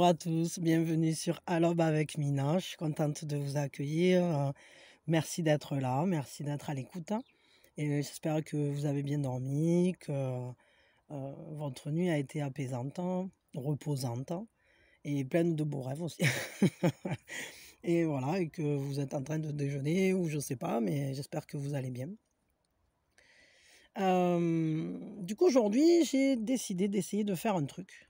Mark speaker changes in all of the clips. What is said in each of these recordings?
Speaker 1: Bonjour à tous, bienvenue sur Alob avec Mina. Je suis contente de vous accueillir. Merci d'être là, merci d'être à l'écoute. Et j'espère que vous avez bien dormi, que euh, votre nuit a été apaisante, reposante et pleine de beaux rêves aussi. et voilà, et que vous êtes en train de déjeuner ou je sais pas, mais j'espère que vous allez bien. du coup, aujourd'hui, j'ai décidé d'essayer de faire un truc.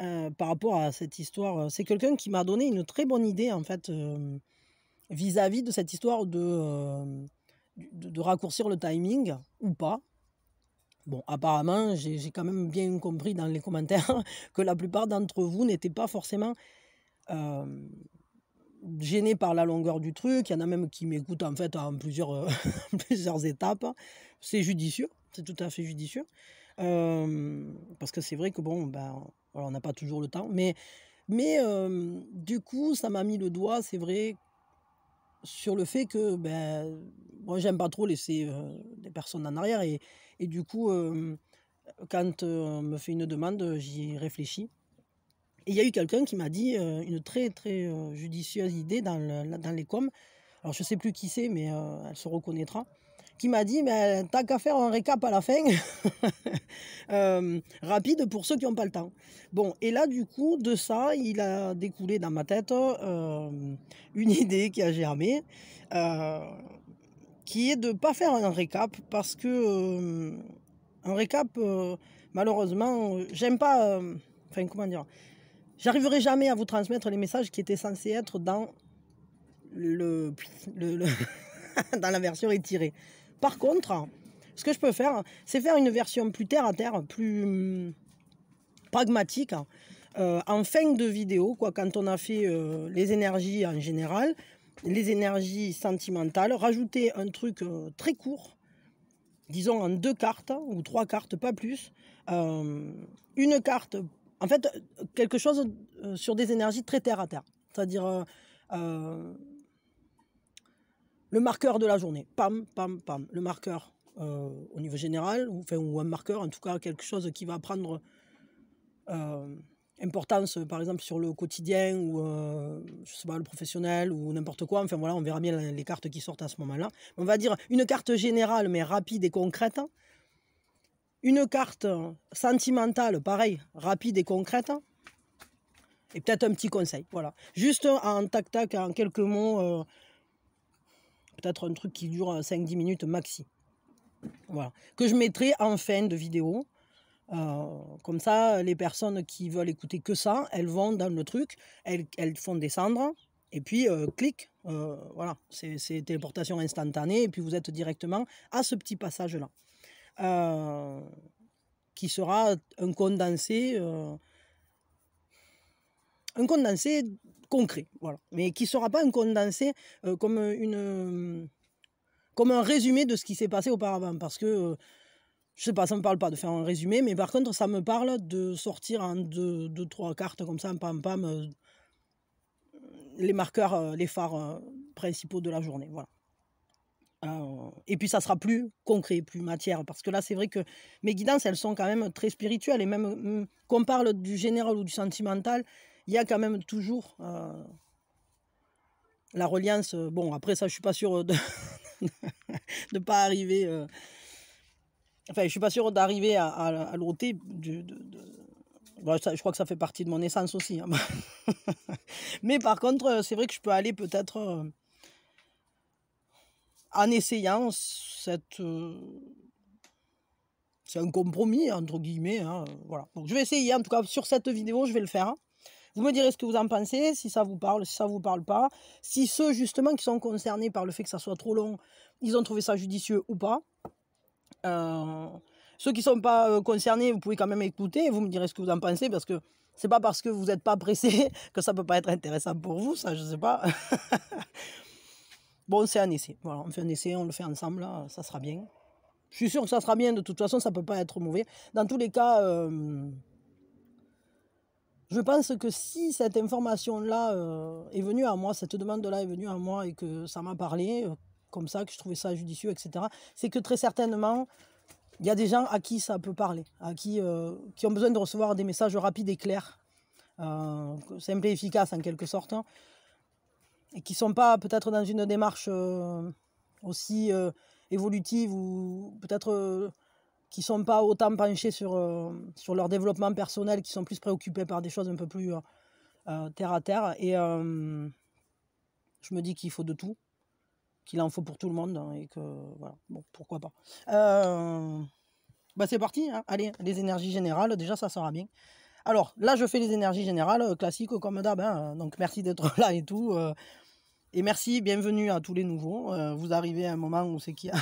Speaker 1: Euh, par rapport à cette histoire. C'est quelqu'un qui m'a donné une très bonne idée, en fait, vis-à-vis de cette histoire de, de, raccourcir le timing ou pas. Bon, apparemment, j'ai quand même bien compris dans les commentaires que la plupart d'entre vous n'étaient pas forcément gênés par la longueur du truc. Il y en a même qui m'écoutent en fait en plusieurs, plusieurs étapes. C'est judicieux, c'est tout à fait judicieux. Parce que c'est vrai que bon, ben, on n'a pas toujours le temps. Mais, mais du coup, ça m'a mis le doigt, c'est vrai, sur le fait que ben, moi, j'aime pas trop laisser des personnes en arrière. Et, et du coup, quand on me fait une demande, j'y réfléchis. Et il y a eu quelqu'un qui m'a dit une très, très judicieuse idée dans, dans les coms. Alors, je sais plus qui c'est, mais elle se reconnaîtra qui m'a dit mais t'as qu'à faire un récap à la fin euh, rapide pour ceux qui n'ont pas le temps. Bon, et là du coup de ça, il a découlé dans ma tête euh, une idée qui a germé, euh, qui est de pas faire un récap parce que un récap, malheureusement, j'aime pas. Enfin comment dire, j'arriverai jamais à vous transmettre les messages qui étaient censés être dans le, le dans la version étirée. Par contre, ce que je peux faire, c'est faire une version plus terre à terre, plus hum, pragmatique, euh, en fin de vidéo, quoi, quand on a fait euh, les énergies en général, les énergies sentimentales, rajouter un truc euh, très court, disons en deux cartes ou trois cartes, pas plus. une carte, en fait, quelque chose sur des énergies très terre à terre, c'est-à-dire le marqueur de la journée. Pam, pam, pam. Le marqueur euh, au niveau général, ou, enfin, un marqueur, en tout cas quelque chose qui va prendre euh, importance, par exemple, sur le quotidien, ou euh, je sais pas, le professionnel, ou n'importe quoi. Enfin voilà, on verra bien les cartes qui sortent à ce moment-là. On va dire une carte générale, mais rapide et concrète. Une carte sentimentale, pareil, rapide et concrète. Et peut-être un petit conseil, voilà. Juste en tac-tac, en quelques mots, peut-être un truc qui dure 5-10 minutes maxi. Voilà. Que je mettrai en fin de vidéo. Euh, comme ça, les personnes qui veulent écouter que ça, elles vont dans le truc, elles, elles font descendre, et puis euh, clic, euh, voilà, c'est téléportation instantanée, et puis vous êtes directement à ce petit passage-là, qui sera un condensé, un condensé concret, voilà. Mais qui ne sera pas un condensé euh, comme, une, euh, comme un résumé de ce qui s'est passé auparavant. Parce que, euh, je sais pas, ça ne me parle pas de faire un résumé, mais par contre, ça me parle de sortir en deux, trois cartes comme ça, pam, pam, les marqueurs, les phares principaux de la journée, voilà. et puis ça sera plus concret, plus matière, parce que là c'est vrai que mes guidances elles sont quand même très spirituelles et même mm, qu'on parle du général ou du sentimental, il y a quand même toujours euh, la reliance. Euh, bon, après ça, je suis pas sûr de ne pas arriver. Euh, enfin, je suis pas sûr d'arriver à, à, l'ôter. De, je crois que ça fait partie de mon essence aussi. Hein. Mais par contre, c'est vrai que je peux aller peut-être en essayant cette. c'est un compromis, entre guillemets. Hein, voilà. Donc, je vais essayer, en tout cas, sur cette vidéo, je vais le faire. Vous me direz ce que vous en pensez, si ça vous parle, si ça vous parle pas. Si ceux justement qui sont concernés par le fait que ça soit trop long, ils ont trouvé ça judicieux ou pas. Euh, ceux qui ne sont pas euh, concernés, vous pouvez quand même écouter vous me direz ce que vous en pensez parce que c'est pas parce que vous n'êtes pas pressé que ça peut pas être intéressant pour vous, ça je sais pas. bon, c'est un essai. Voilà, on fait un essai, on le fait ensemble, là, ça sera bien. Je suis sûr que ça sera bien, de toute façon, ça peut pas être mauvais. Dans tous les cas, euh, je pense que si cette information-là euh, est venue à moi, cette demande-là est venue à moi et que ça m'a parlé, euh, comme ça, que je trouvais ça judicieux, etc., c'est que très certainement, il y a des gens à qui ça peut parler, à qui, euh, qui ont besoin de recevoir des messages rapides et clairs. simples et efficaces en quelque sorte, hein, et qui ne sont pas peut-être dans une démarche aussi évolutive ou peut-être qui sont pas autant penchés sur, sur leur développement personnel, qui sont plus préoccupés par des choses un peu plus terre à terre. Et je me dis qu'il faut de tout, qu'il en faut pour tout le monde, hein, et que voilà, bon, pourquoi pas. Bah c'est parti, hein. allez, les énergies générales, déjà ça sera bien. Alors là, je fais les énergies générales, euh, classiques comme d'hab, hein. donc merci d'être là et tout. Euh. et merci, bienvenue à tous les nouveaux. Euh, vous arrivez à un moment où c'est qu'il y a...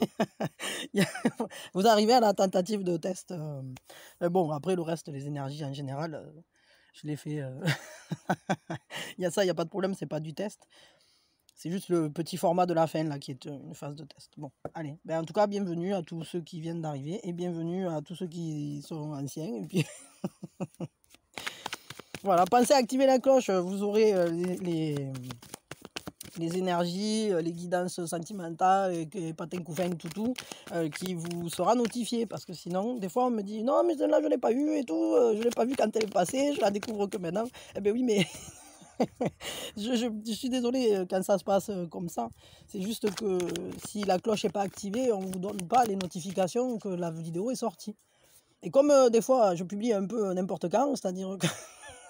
Speaker 1: vous arrivez à la tentative de test. mais bon, après le reste, les énergies en général, je les fais. il y a ça, il n'y a pas de problème, c'est pas du test. C'est juste le petit format de la fin là qui est euh, une phase de test. Bon, allez. Ben, en tout cas, bienvenue à tous ceux qui viennent d'arriver et bienvenue à tous ceux qui sont anciens. Voilà, pensez à activer la cloche. Vous aurez euh, les, les, énergies, euh, les guidances sentimentales et, patin couffin tout tout qui vous sera notifié parce que sinon, des fois, on me dit non, mais celle-là, je l'ai pas eu et tout. je l'ai pas vu quand elle est passée. Je la découvre que maintenant. Eh ben oui, mais je, suis désolé euh, quand ça se passe euh, comme ça. C'est juste que si la cloche n'est pas activée, on ne vous donne pas les notifications que la vidéo est sortie. Et comme euh, des fois je publie un peu n'importe quand, c'est-à-dire que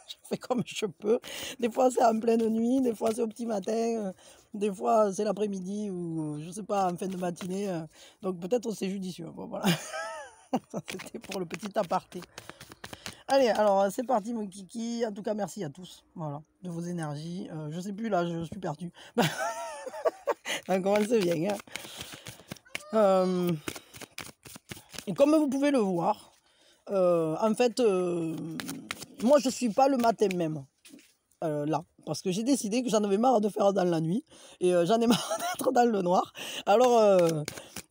Speaker 1: je fais comme je peux. Des fois c'est en pleine nuit, des fois c'est au petit matin, des fois c'est l'après-midi ou je sais pas en fin de matinée. Donc peut-être c'est judicieux. voilà. C'était pour le petit aparté. Allez, alors c'est parti mon kiki. En tout cas, merci à tous voilà, de vos énergies. Euh, je sais plus là, je suis perdu. On commence bien. Hein. Euh, et comme vous pouvez le voir, euh, en fait, moi je suis pas le matin même là parce que j'ai décidé que j'en avais marre de faire dans la nuit et j'en ai marre d'être dans le noir. Alors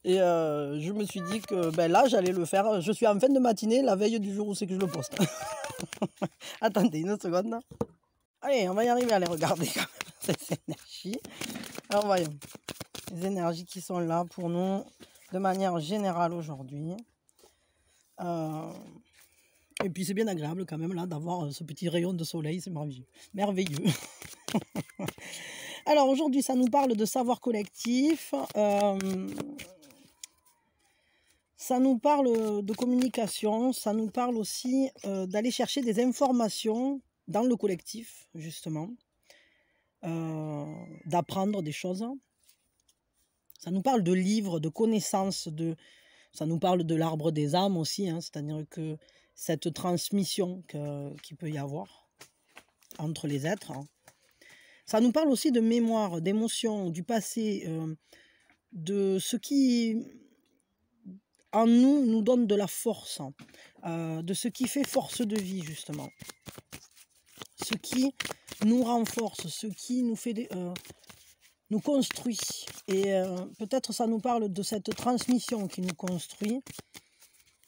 Speaker 1: et euh, je me suis dit que ben là, j'allais le faire. Je suis en fin de matinée, la veille du jour où c'est que je le poste. Attendez une seconde. Allez, on va y arriver à les regarder quand même, ces énergies. Alors voyons, les énergies qui sont là pour nous de manière générale aujourd'hui. Euh, et puis c'est bien agréable quand même là d'avoir ce petit rayon de soleil, c'est merveilleux. Merveilleux. Alors aujourd'hui, ça nous parle de savoir collectif. Euh, ça nous parle de communication, ça nous parle aussi d'aller chercher des informations dans le collectif, justement, d'apprendre des choses. Ça nous parle de livres, de connaissances, de... ça nous parle de l'arbre des âmes aussi, hein, c'est-à-dire que cette transmission qu'il peut y avoir entre les êtres. Hein. Ça nous parle aussi de mémoire, d'émotions, du passé, de ce qui en nous nous donne de la force, hein, euh, de ce qui fait force de vie justement. Ce qui nous renforce, ce qui nous fait euh, nous construit. Et euh, peut-être ça nous parle de cette transmission qui nous construit,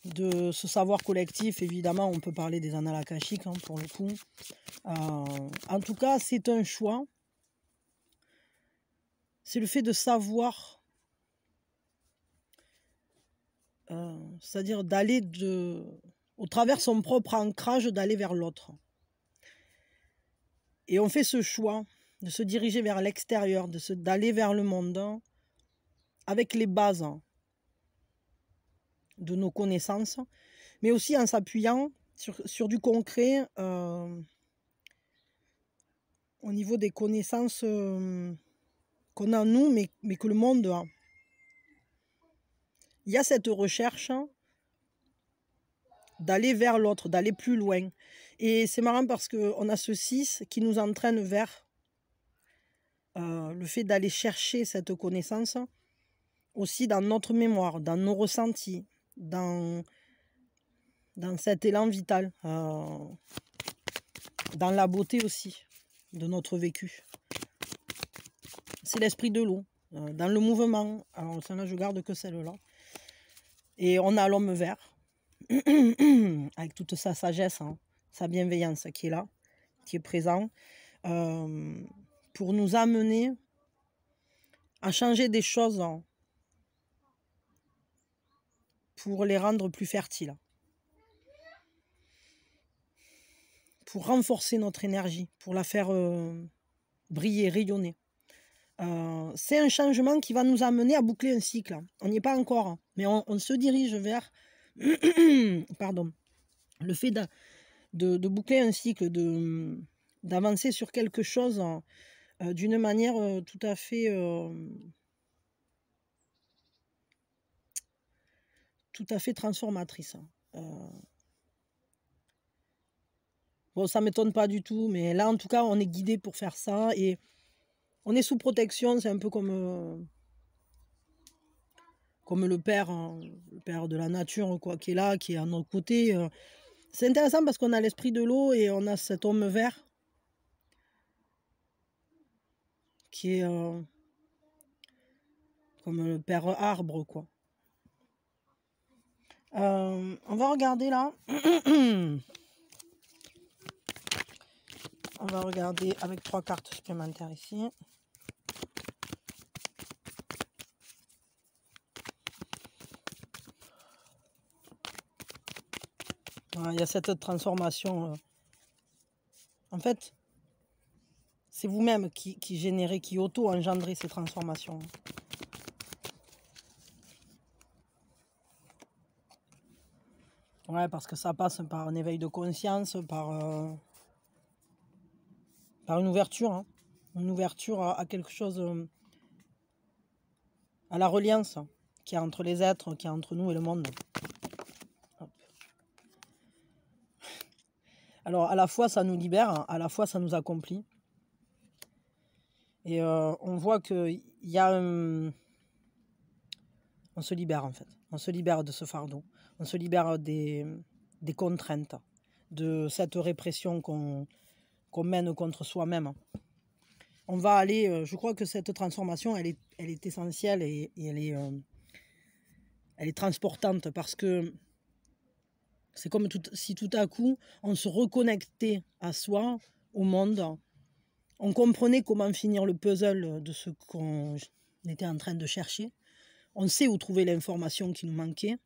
Speaker 1: de ce savoir collectif. Évidemment, on peut parler des annales hein, pour le coup. en tout cas, c'est un choix. C'est le fait de savoir Euh, c'est-à-dire d'aller de, au travers son propre ancrage, d'aller vers l'autre. Et on fait ce choix de se diriger vers l'extérieur, de d'aller vers le monde hein, avec les bases de nos connaissances, mais aussi en s'appuyant sur, du concret euh, au niveau des connaissances euh, qu'on a nous, mais, que le monde a il y a cette recherche d'aller vers l'autre, d'aller plus loin. Et c'est marrant parce qu'on a ce 6 qui nous entraîne vers euh, le fait d'aller chercher cette connaissance aussi dans notre mémoire, dans nos ressentis, dans, dans cet élan vital, euh, dans la beauté aussi de notre vécu. C'est l'esprit de l'eau, euh, dans le mouvement. Alors celle-là, je garde que celle-là. Et on a l'homme vert, avec toute sa sagesse, hein, sa bienveillance qui est là, qui est présent, euh, pour nous amener à changer des choses hein, pour les rendre plus fertiles. pour renforcer notre énergie, pour la faire briller, rayonner. c'est un changement qui va nous amener à boucler un cycle. On n'y est pas encore, mais on, se dirige vers pardon, le fait de, boucler un cycle, d'avancer sur quelque chose d'une manière tout à fait tout à fait transformatrice. Hein. Bon, ça m'étonne pas du tout, mais là, en tout cas, on est guidé pour faire ça et on est sous protection. C'est un peu comme, euh, comme le père, hein, le père de la nature, quoi, qui est là, qui est à notre côté. Euh. C'est intéressant parce qu'on a l'esprit de l'eau et on a cet homme vert qui est euh, comme le père arbre, quoi. On va regarder là. On va regarder avec trois cartes supplémentaires ici. il y a cette transformation. Euh. En fait, c'est vous-même qui, qui générez, qui auto-engendrez ces transformations. Ouais, parce que ça passe par un éveil de conscience, par... Euh, par une ouverture, hein. une ouverture à, quelque chose, euh, à la reliance qui est entre les êtres, qui est entre nous et le monde. Alors à la fois ça nous libère, à la fois ça nous accomplit. Et euh, on voit qu'il y a... on se libère en fait. On se libère de ce fardeau. On se libère des, des contraintes, de cette répression qu'on mène contre soi-même. On va aller, euh, je crois que cette transformation, elle est, elle est essentielle et, elle, est, euh, elle est transportante parce que c'est comme si tout à coup on se reconnectait à soi, au monde, on comprenait comment finir le puzzle de ce qu'on était en train de chercher. On sait où trouver l'information qui nous manquait.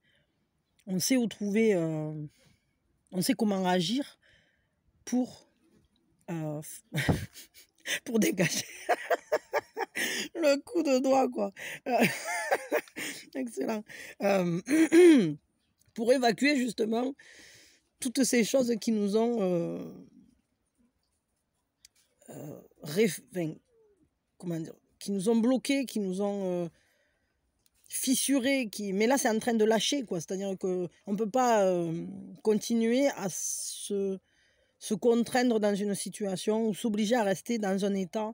Speaker 1: On sait où trouver, euh, on sait comment agir pour euh, dégager le coup de doigt, quoi. Euh, excellent. Pour évacuer justement toutes ces choses qui nous ont comment dire, qui nous ont bloqués, qui nous ont fissurés, qui... mais là c'est en train de lâcher, quoi. C'est-à-dire qu'on ne peut pas continuer à se se contraindre dans une situation ou s'obliger à rester dans un état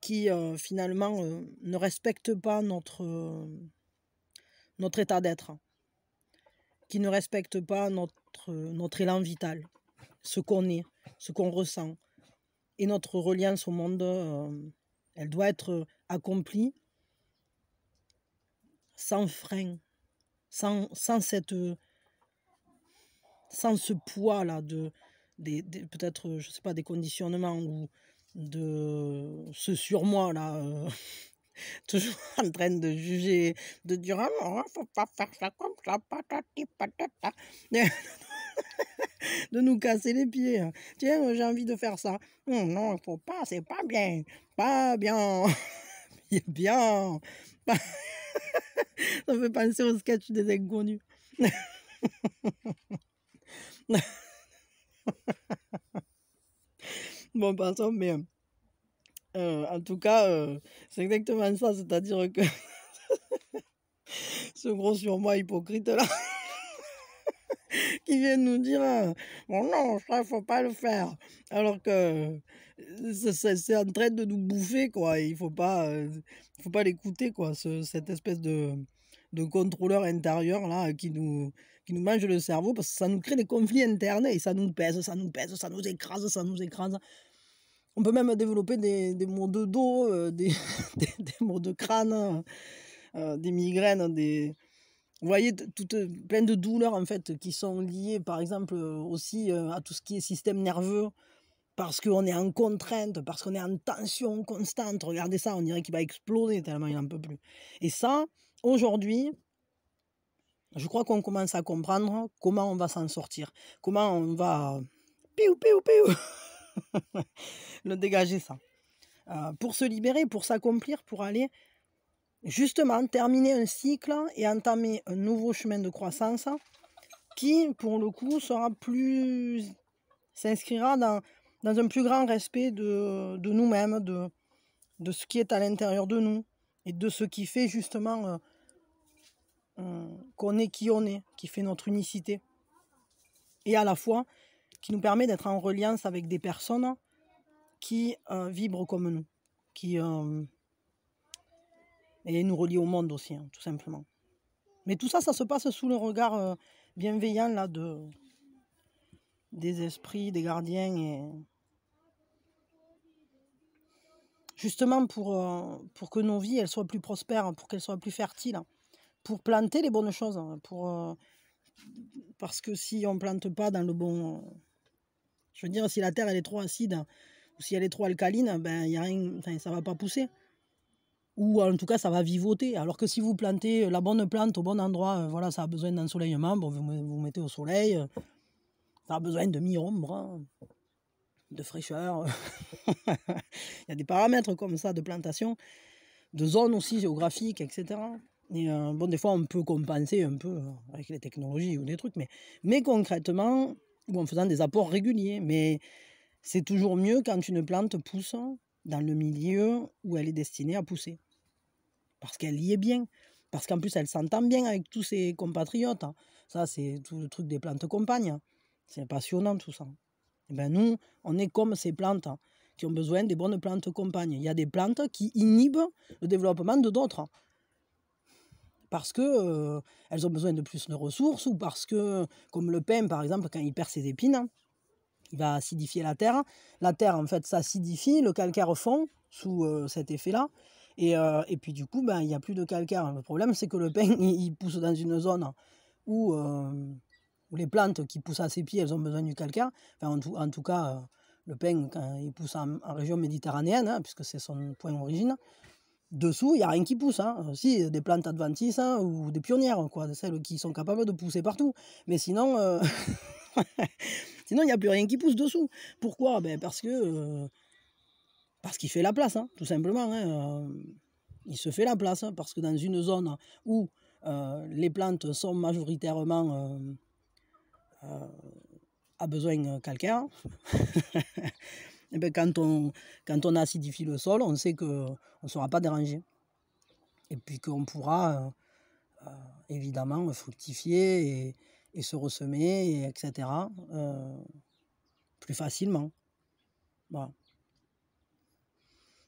Speaker 1: qui euh, finalement euh, ne respecte pas notre, euh, notre état d'être, qui ne respecte pas notre, notre élan vital, ce qu'on est, ce qu'on ressent. Et notre reliance au monde, elle doit être accomplie sans frein, sans, sans, cette, sans ce poids-là de, des, peut-être, je sais pas, des conditionnements ou de ce surmoi là, euh, toujours en train de juger, de dire ah non, faut pas faire ça comme ça, patati patata. de nous casser les pieds. Tiens, j'ai envie de faire ça. Non, non, faut pas, c'est pas bien. Pas bien. bien. Ça fait penser au sketch des inconnus. bon, passons, mais euh, en tout cas, euh, c'est exactement ça, c'est-à-dire que ce gros sur moi hypocrite là, qui vient nous dire bon non, ça faut pas le faire, alors que c'est en train de nous bouffer quoi, il faut pas, euh, faut pas l'écouter quoi, cette espèce de de contrôleur intérieur là qui nous qui nous mange le cerveau parce que ça nous crée des conflits internes et ça nous pèse, ça nous pèse, ça nous écrase, ça nous écrase. On peut même développer des, des maux de dos, euh, des, des, des, maux de crâne, euh, des migraines, des... Vous voyez, toutes, plein de douleurs en fait qui sont liées par exemple aussi euh, à tout ce qui est système nerveux parce qu'on est en contrainte, parce qu'on est en tension constante. Regardez ça, on dirait qu'il va exploser tellement il n'en peut plus. Et ça, aujourd'hui, je crois qu'on commence à comprendre comment on va s'en sortir, comment on va piou, piou, piou. le dégager ça. Euh, pour se libérer, pour s'accomplir, pour aller justement terminer un cycle et entamer un nouveau chemin de croissance qui, pour le coup, sera plus s'inscrira dans, dans un plus grand respect de, de nous-mêmes, de, de ce qui est à l'intérieur de nous et de ce qui fait justement euh, euh, qu'on est qui on est, qui fait notre unicité. Et à la fois qui nous permet d'être en reliance avec des personnes qui euh, vibrent comme nous, qui et nous relient au monde aussi, hein, tout simplement. Mais tout ça, ça se passe sous le regard bienveillant là de des esprits, des gardiens et justement pour, euh, pour que nos vies elles soient plus prospères, pour qu'elles soient plus fertiles, pour planter les bonnes choses, pour, euh, parce que si on plante pas dans le bon... Je veux dire, si la terre elle est trop acide ou si elle est trop alcaline, ben, y a rien, ça va pas pousser. Ou en tout cas, ça va vivoter. Alors que si vous plantez la bonne plante au bon endroit, euh, voilà, ça a besoin d'ensoleillement, bon, vous, vous mettez au soleil, ça a besoin de mi-ombre. Hein de fraîcheur. Il y a des paramètres comme ça de plantation, de zones aussi géographiques, etc. Et euh, bon, des fois, on peut compenser un peu euh, avec les technologies ou des trucs, mais, mais concrètement, ou en faisant des apports réguliers. Mais c'est toujours mieux quand une plante pousse dans le milieu où elle est destinée à pousser. Parce qu'elle y est bien. Parce qu'en plus, elle s'entend bien avec tous ses compatriotes. Ça, c'est tout le truc des plantes compagnes. C'est passionnant tout ça. Eh ben nous, on est comme ces plantes qui ont besoin des bonnes plantes compagnes. Il y a des plantes qui inhibent le développement de d'autres. Parce qu'elles euh, ont besoin de plus de ressources ou parce que, comme le pain par exemple, quand il perd ses épines, il va acidifier la terre. La terre, en fait, s'acidifie, le calcaire fond sous euh, cet effet-là. Et, euh, et, puis du coup, ben, il n'y a plus de calcaire. Le problème, c'est que le pain, il, pousse dans une zone où ou les plantes qui poussent à ses pieds, elles ont besoin du calcaire. Enfin, en, tout, cas, euh, le pin, quand il pousse en, région méditerranéenne, hein, puisque c'est son point d'origine, dessous, il n'y a rien qui pousse. Hein. Si, des plantes adventices hein, ou des pionnières, quoi, celles qui sont capables de pousser partout. Mais sinon, euh, sinon il n'y a plus rien qui pousse dessous. Pourquoi? Ben Parce que euh, parce qu'il fait la place, tout simplement. il se fait la place, parce que dans une zone où les plantes sont majoritairement euh, a besoin calcaire, et eh ben quand, on, quand on acidifie le sol, on sait qu'on ne sera pas dérangé. Et puis qu'on pourra euh, euh, évidemment fructifier et, et, se ressemer, et etc. plus facilement. Voilà.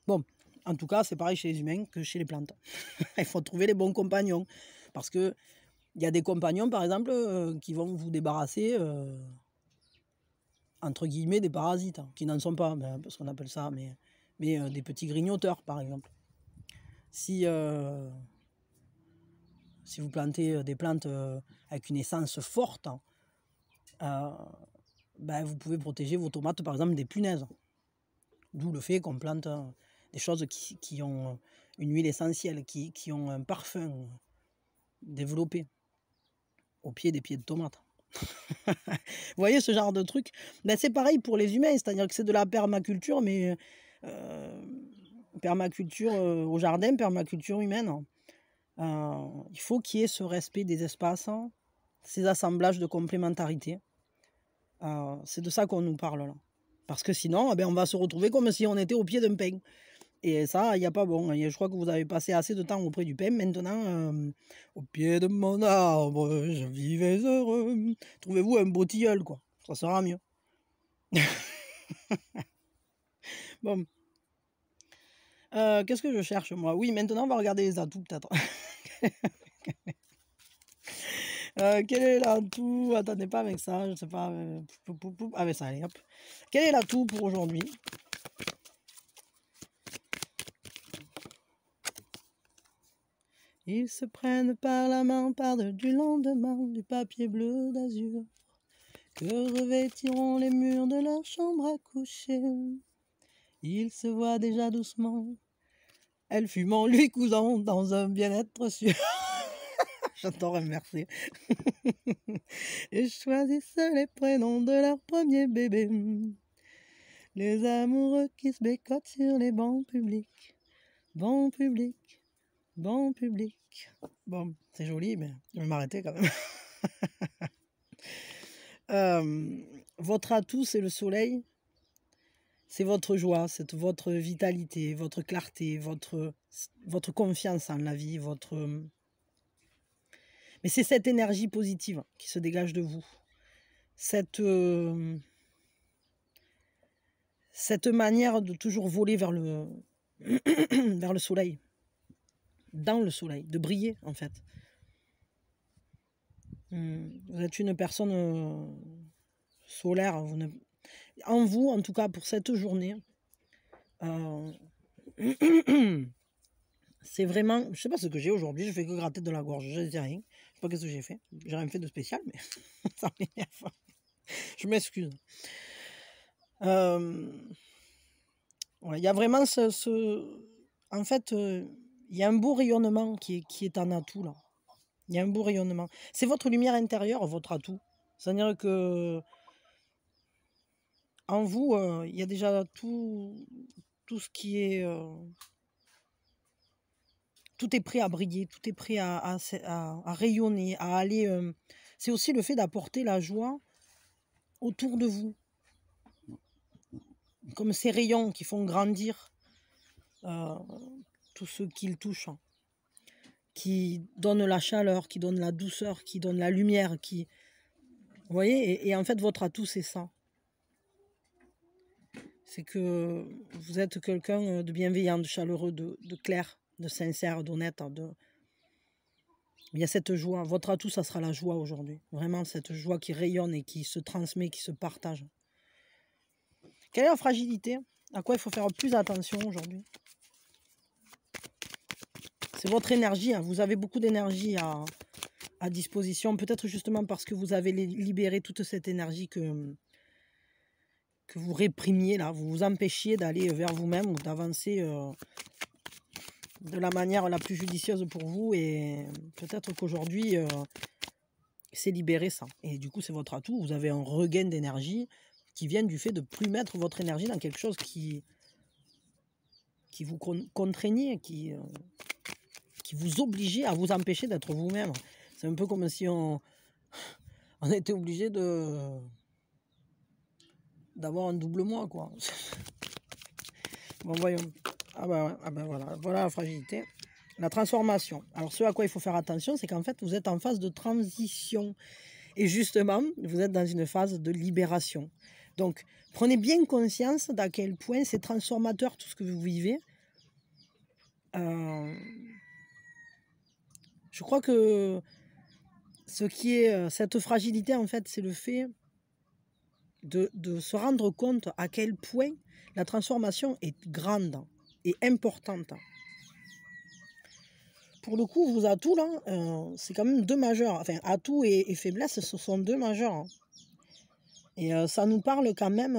Speaker 1: Bon, en tout cas, c'est pareil chez les humains que chez les plantes. Il faut trouver les bons compagnons. Parce que il y a des compagnons, par exemple, euh, qui vont vous débarrasser, euh, entre guillemets, des parasites, hein, qui n'en sont pas, ben, parce qu'on appelle ça, mais, mais euh, des petits grignoteurs, par exemple. Si, si vous plantez des plantes avec une essence forte, ben, vous pouvez protéger vos tomates, par exemple, des punaises. D'où le fait qu'on plante des choses qui, qui, ont une huile essentielle, qui, qui ont un parfum développé au pied des pieds de tomates. Vous voyez ce genre de truc? Ben, C'est pareil pour les humains, c'est-à-dire que c'est de la permaculture, mais euh, permaculture euh, au jardin, permaculture humaine. Euh, il faut qu'il y ait ce respect des espaces, ces assemblages de complémentarité. c'est de ça qu'on nous parle là. Parce que sinon, eh ben, on va se retrouver comme si on était au pied d'un pain. Et ça, il n'y a pas bon. Je crois que vous avez passé assez de temps auprès du père. Maintenant, euh, au pied de mon arbre, je vivais heureux. Trouvez-vous un beau tilleul, quoi. Ça sera mieux. bon. Euh, qu'est-ce que je cherche, moi? Oui, maintenant, on va regarder les atouts, peut-être. Euh, quel est l'atout? Attendez pas avec ça, je sais pas. Ah, avec ça, allez, hop. Quel est l'atout pour aujourd'hui? Ils se prennent par la main par du lendemain du papier bleu d'azur que revêtiront les murs de leur chambre à coucher. Ils se voient déjà doucement, elle fumant lui cousant dans un bien-être sûr. J'adore merci. et choisissent les prénoms de leur premier bébé. Les amoureux qui se bécotent sur les bancs publics. Bancs publics, bancs publics. Bon, c'est joli, mais je vais m'arrêter quand même. Euh, votre atout, c'est le soleil. C'est votre joie, c'est votre vitalité, votre clarté, votre, votre confiance en la vie, votre, mais c'est cette énergie positive qui se dégage de vous. Cette, euh, cette manière de toujours voler vers le, vers le soleil. Dans le soleil, de briller en fait. Hmm, vous êtes une personne euh, solaire. Vous En vous, en tout cas pour cette journée, euh, c'est vraiment. Je sais pas ce que j'ai aujourd'hui, je fais que gratter de la gorge, je ne sais rien sais pas ce que j'ai fait. J'ai rien fait de spécial, mais ça. Je m'excuse. Euh, il y a vraiment ce. En fait, il y a un beau rayonnement qui est, qui est un atout là. Il y a un beau rayonnement. C'est votre lumière intérieure, votre atout. C'est-à-dire que en vous, euh, il y a déjà tout, tout ce qui est tout est prêt à briller, tout est prêt à, à, rayonner, à aller. Euh, c'est aussi le fait d'apporter la joie autour de vous. Comme ces rayons qui font grandir euh, tout ce qu'ils touchent, hein. qui donnent la chaleur, qui donnent la douceur, qui donnent la lumière, qui. Vous voyez et, en fait, votre atout, c'est ça. C'est que vous êtes quelqu'un de bienveillant, de chaleureux, de clair de sincère, d'honnête. De... Il y a cette joie. Votre atout, ça sera la joie aujourd'hui. Vraiment, cette joie qui rayonne et qui se transmet, qui se partage. Quelle est la fragilité? À quoi il faut faire plus attention aujourd'hui? C'est votre énergie. Hein. Vous avez beaucoup d'énergie à, disposition. Peut-être justement parce que vous avez libéré toute cette énergie que, que vous réprimiez là. Vous vous empêchiez d'aller vers vous-même ou d'avancer euh, de la manière la plus judicieuse pour vous et peut-être qu'aujourd'hui euh, c'est libéré ça et du coup c'est votre atout vous avez un regain d'énergie qui vient du fait de plus mettre votre énergie dans quelque chose qui qui vous contraignait qui euh, qui vous obligeait à vous empêcher d'être vous-même c'est un peu comme si on était obligé de d'avoir un double moi quoi bon voyons ah ben, ah ben, voilà, voilà la fragilité. La transformation. Alors ce à quoi il faut faire attention, c'est qu'en fait, vous êtes en phase de transition. Et justement, vous êtes dans une phase de libération. Donc, prenez bien conscience d'à quel point c'est transformateur tout ce que vous vivez. Euh, je crois que ce qui est euh, cette fragilité, en fait, c'est le fait de, se rendre compte à quel point la transformation est grande importante. Pour le coup, vos atouts, là, euh, c'est quand même deux majeurs. Enfin, atouts et, faiblesses, ce sont deux majeurs. Hein. Et euh, ça nous parle quand même.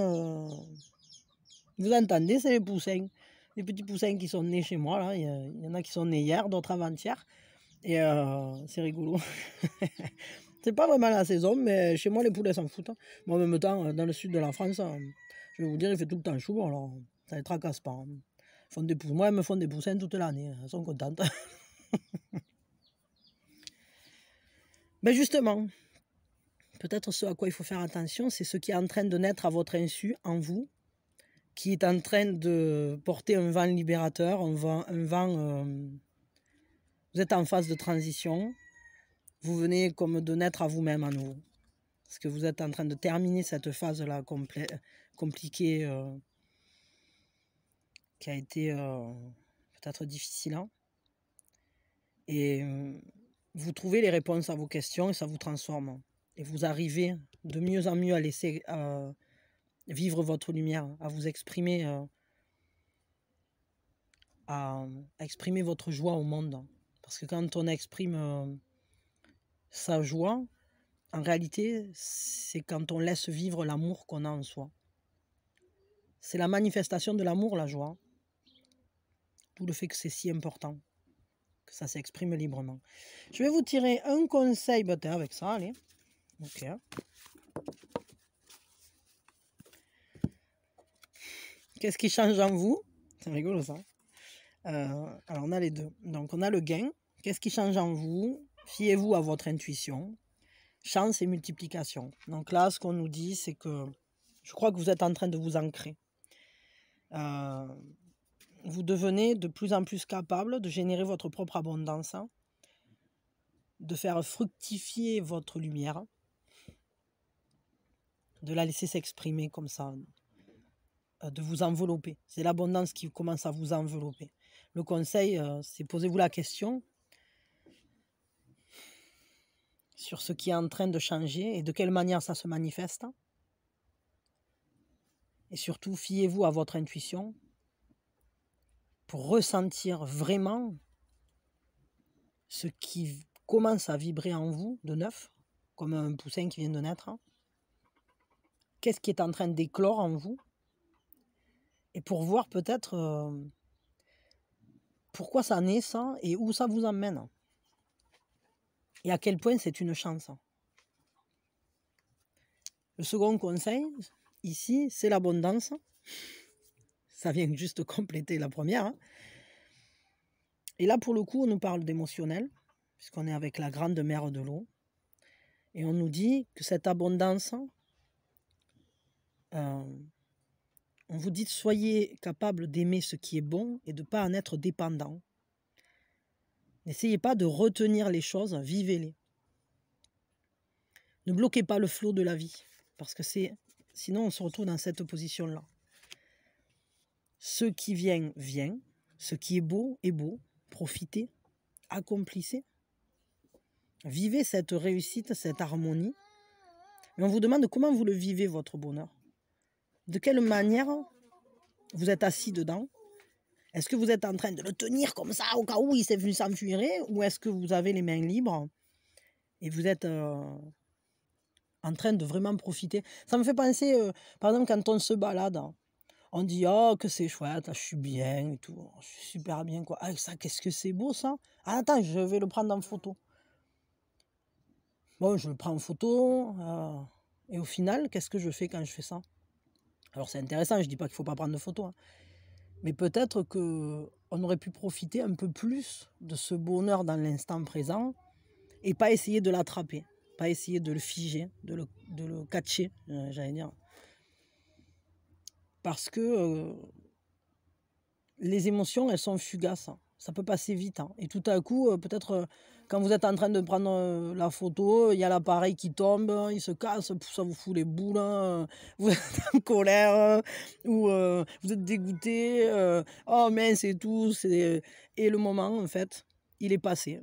Speaker 1: Vous entendez, c'est les poussins. Les petits poussins qui sont nés chez moi. Il, y, en a qui sont nés hier, d'autres avant-hier. Et c'est rigolo. c'est pas vraiment la saison, mais chez moi, les poulets s'en foutent. Hein. Moi, en même temps, dans le sud de la France, je vais vous dire, il fait tout le temps chaud. Alors, ça les tracasse pas. Hein font des Moi, elles me font des poussins toute l'année. Elles sont contentes. Mais justement, peut-être ce à quoi il faut faire attention, c'est ce qui est en train de naître à votre insu, en vous, qui est en train de porter un vent libérateur, un vent... Un vent euh, Vous êtes en phase de transition. Vous venez comme de naître à vous-même à nouveau. Parce que vous êtes en train de terminer cette phase-là compliquée. Euh, qui a été euh, peut-être difficile. Hein. Et euh, vous trouvez les réponses à vos questions et ça vous transforme. Et vous arrivez de mieux en mieux à laisser vivre votre lumière, à vous exprimer, à, exprimer votre joie au monde. Parce que quand on exprime sa joie, en réalité, c'est quand on laisse vivre l'amour qu'on a en soi. C'est la manifestation de l'amour, la joie le fait que c'est si important. que ça s'exprime librement. Je vais vous tirer un conseil, bah, avec ça, allez. Ok. Qu'est-ce qui change en vous? C'est rigolo ça. Euh, alors on a les deux. Donc on a le gain. Qu'est-ce qui change en vous? Fiez-vous à votre intuition. Chance et multiplication. Donc là, ce qu'on nous dit, c'est que je crois que vous êtes en train de vous ancrer. Euh, vous devenez de plus en plus capable de générer votre propre abondance, de faire fructifier votre lumière, de la laisser s'exprimer comme ça, euh, de vous envelopper. C'est l'abondance qui commence à vous envelopper. Le conseil, euh, c'est posez-vous la question sur ce qui est en train de changer et de quelle manière ça se manifeste. Et surtout, fiez-vous à votre intuition pour ressentir vraiment ce qui commence à vibrer en vous de neuf, comme un poussin qui vient de naître. Qu'est-ce qui est en train d'éclore en vous? Et pour voir peut-être euh, pourquoi ça naît ça et où ça vous emmène. Et à quel point c'est une chance. Le second conseil, ici, c'est l'abondance ça vient juste compléter la première. Hein. Et là, pour le coup, on nous parle d'émotionnel, puisqu'on est avec la grande mère de l'eau. Et on nous dit que cette abondance, euh, on vous dit soyez capable d'aimer ce qui est bon et de ne pas en être dépendant. N'essayez pas de retenir les choses, vivez-les. Ne bloquez pas le flot de la vie, parce que c'est sinon on se retrouve dans cette position-là. Ce qui vient, vient. Ce qui est beau est beau. Profitez, accomplissez. Vivez cette réussite, cette harmonie. Et on vous demande comment vous le vivez, votre bonheur. De quelle manière vous êtes assis dedans Est-ce que vous êtes en train de le tenir comme ça au cas où il s'est venu s'enfuir Ou est-ce que vous avez les mains libres et vous êtes euh, en train de vraiment profiter? Ça me fait penser, euh, par exemple, quand on se balade on dit oh que c'est chouette, je suis bien et tout, je suis super bien quoi. Ah ça qu'est-ce que c'est beau ça? Ah, Attends, je vais le prendre en photo. Bon, je le prends en photo euh, et au final, qu'est-ce que je fais quand je fais ça? Alors c'est intéressant, je dis pas qu'il faut pas prendre de photos, hein. Mais peut-être que on aurait pu profiter un peu plus de ce bonheur dans l'instant présent et pas essayer de l'attraper, pas essayer de le figer, de le, de le catcher, euh, j'allais dire parce que les émotions, elles sont fugaces. Hein. Ça peut passer vite. Hein. Et tout à coup, peut-être quand vous êtes en train de prendre la photo, il y a l'appareil qui tombe, il se casse, ça vous fout les boules, hein. vous êtes en colère, ou vous êtes dégoûté, oh mais c'est tout. Et le moment, en fait, il est passé.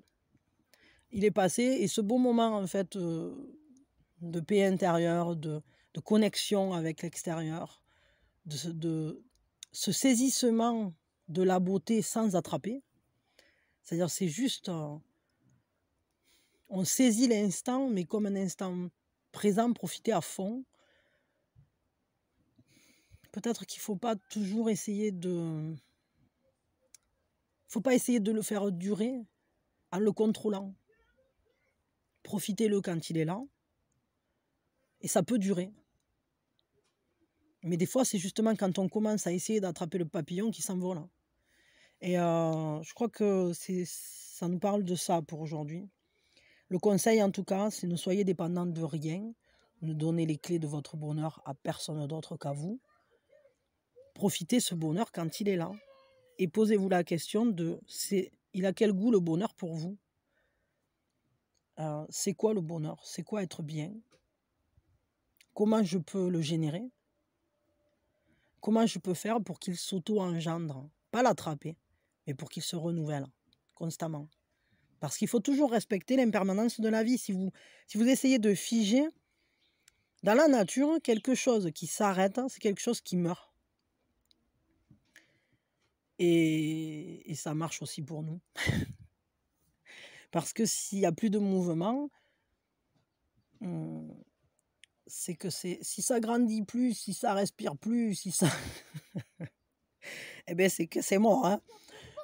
Speaker 1: Il est passé, et ce beau moment, en fait, de paix intérieure, de connexion avec l'extérieur, de, ce saisissement de la beauté sans attraper. C'est-à-dire, c'est juste. On saisit l'instant, mais comme un instant présent, profiter à fond. Peut-être qu'il ne faut pas toujours essayer de. Faut pas essayer de le faire durer en le contrôlant. Profitez-le quand il est là. Et ça peut durer. Mais des fois, c'est justement quand on commence à essayer d'attraper le papillon qui s'envole. Et euh, je crois que ça nous parle de ça pour aujourd'hui. Le conseil, en tout cas, c'est ne soyez dépendant de rien. Ne donnez les clés de votre bonheur à personne d'autre qu'à vous. Profitez ce bonheur quand il est là. Et posez-vous la question de c'est, il a quel goût le bonheur pour vous? Euh, C'est quoi le bonheur? C'est quoi être bien? Comment je peux le générer? Comment je peux faire pour qu'il s'auto-engendre? Pas l'attraper, mais pour qu'il se renouvelle constamment. Parce qu'il faut toujours respecter l'impermanence de la vie. Si vous, essayez de figer, dans la nature, quelque chose qui s'arrête, c'est quelque chose qui meurt. Et, ça marche aussi pour nous. Parce que s'il n'y a plus de mouvement, c'est que si ça grandit plus, si ça respire plus, si ça. eh bien, c'est que c'est mort. Hein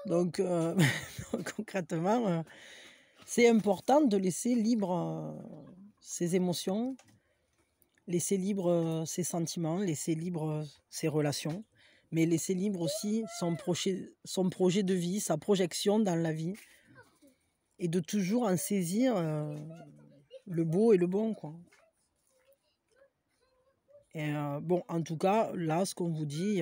Speaker 1: Donc, euh, concrètement, euh, c'est important de laisser libre euh, ses émotions, laisser libre ses sentiments, laisser libre ses relations, mais laisser libre aussi son projet, son projet de vie, sa projection dans la vie, et de toujours en saisir le beau et le bon. Quoi. Bon, en tout cas, là, ce qu'on vous dit,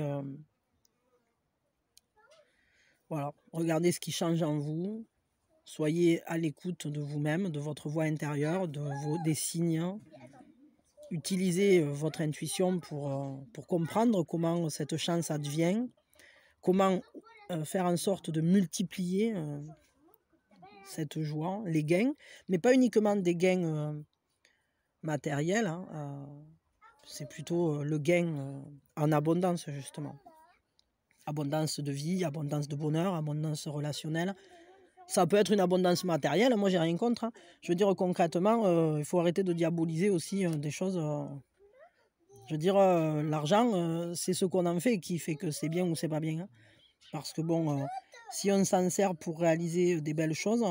Speaker 1: voilà, regardez ce qui change en vous. Soyez à l'écoute de vous-même, de votre voix intérieure, de vos, des signes. Utilisez euh, votre intuition pour, euh, pour comprendre comment cette chance advient, comment euh, faire en sorte de multiplier cette joie, les gains, mais pas uniquement des gains matériels, hein, c'est plutôt le gain en abondance justement abondance de vie, abondance de bonheur, abondance relationnelle. Ça peut être une abondance matérielle, moi j'ai rien contre. Hein. Je veux dire concrètement, euh, il faut arrêter de diaboliser aussi euh, des choses. Euh, je veux dire, l'argent, c'est ce qu'on en fait qui fait que c'est bien ou c'est pas bien. Hein. Parce que bon, si on s'en sert pour réaliser des belles choses,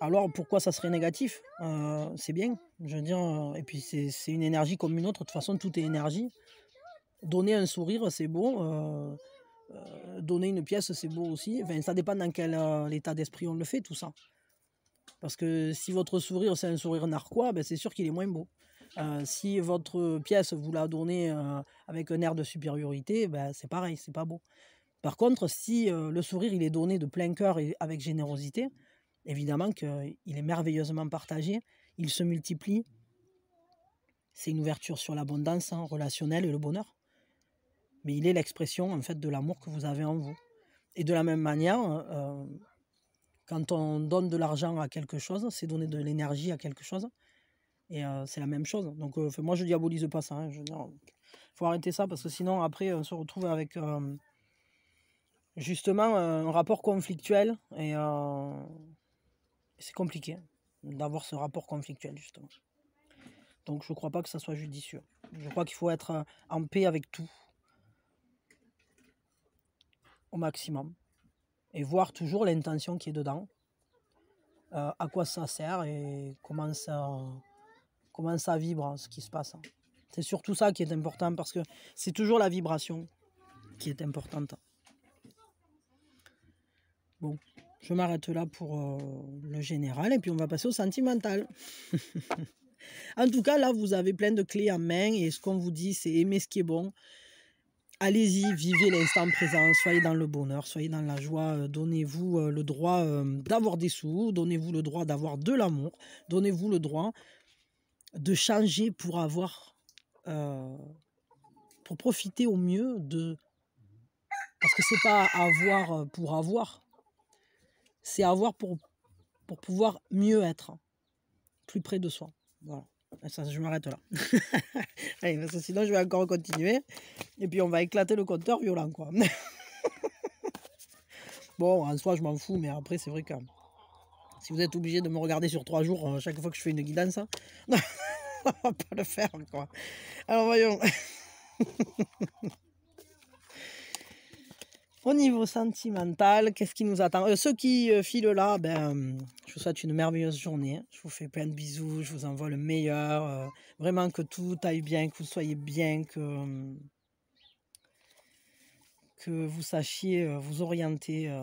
Speaker 1: alors pourquoi ça serait négatif C'est bien. Je veux dire, et puis c'est une énergie comme une autre. De toute façon, tout est énergie. Donner un sourire, c'est. Euh, donner une pièce, c'est beau aussi. Enfin, ça dépend dans quel euh, état d'esprit on le fait, tout ça. Parce que si votre sourire, c'est un sourire narquois, ben, c'est sûr qu'il est moins beau. Euh, si votre pièce, vous la donnez avec un air de supériorité, ben, c'est pareil, c'est pas beau. Par contre, si le sourire, il est donné de plein cœur et avec générosité, évidemment qu'il est merveilleusement partagé, il se multiplie. C'est une ouverture sur l'abondance hein, relationnelle et le bonheur mais il est l'expression en fait de l'amour que vous avez en vous. Et de la même manière, euh, quand on donne de l'argent à quelque chose, c'est donner de l'énergie à quelque chose. Et euh, c'est la même chose. Donc euh, moi, je diabolise pas ça. Hein. faut arrêter ça parce que sinon, après, on se retrouve avec justement un rapport conflictuel. Et c'est compliqué d'avoir ce rapport conflictuel, justement. Donc je ne crois pas que ça soit judicieux. Je crois qu'il faut être en paix avec tout au maximum et voir toujours l'intention qui est dedans, euh, à quoi ça sert et comment ça, comment ça vibre, ce qui se passe. C'est surtout ça qui est important parce que c'est toujours la vibration qui est importante. Bon, je m'arrête là pour euh, le général et puis on va passer au sentimental. en tout cas, là, vous avez plein de clés en main et ce qu'on vous dit, c'est aimer ce qui est bon, Allez-y, vivez l'instant présent, soyez dans le bonheur, soyez dans la joie, euh, donnez-vous euh, le droit euh, d'avoir des sous, donnez-vous le droit d'avoir de l'amour, donnez-vous le droit de changer pour avoir, pour profiter au mieux de... Parce que c'est pas avoir pour avoir, c'est avoir pour, pour pouvoir mieux être, plus près de soi. Voilà. Ça, je m'arrête là. Sinon, je vais encore continuer. Et puis, on va éclater le compteur violent, quoi. bon, en soi, je m'en fous, mais après, c'est vrai que si vous êtes obligé de me regarder sur trois jours euh, chaque fois que je fais une guidance, on va pas le faire, quoi. Alors, voyons. Au niveau sentimental, qu'est-ce qui nous attend? Euh, Ceux qui euh, filent là, ben, je vous souhaite une merveilleuse journée. Je vous fais plein de bisous, je vous envoie le meilleur. Euh, vraiment que tout aille bien, que vous soyez bien, que, que vous sachiez vous orienter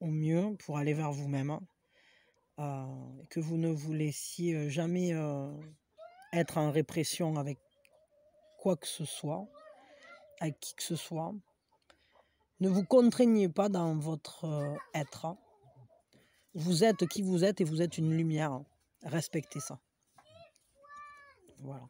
Speaker 1: au mieux pour aller vers vous-même. que vous ne vous laissiez jamais être en répression avec quoi que ce soit, avec qui que ce soit. Ne vous contraignez pas dans votre euh, être. Vous êtes qui vous êtes et vous êtes une lumière. Respectez ça. Voilà.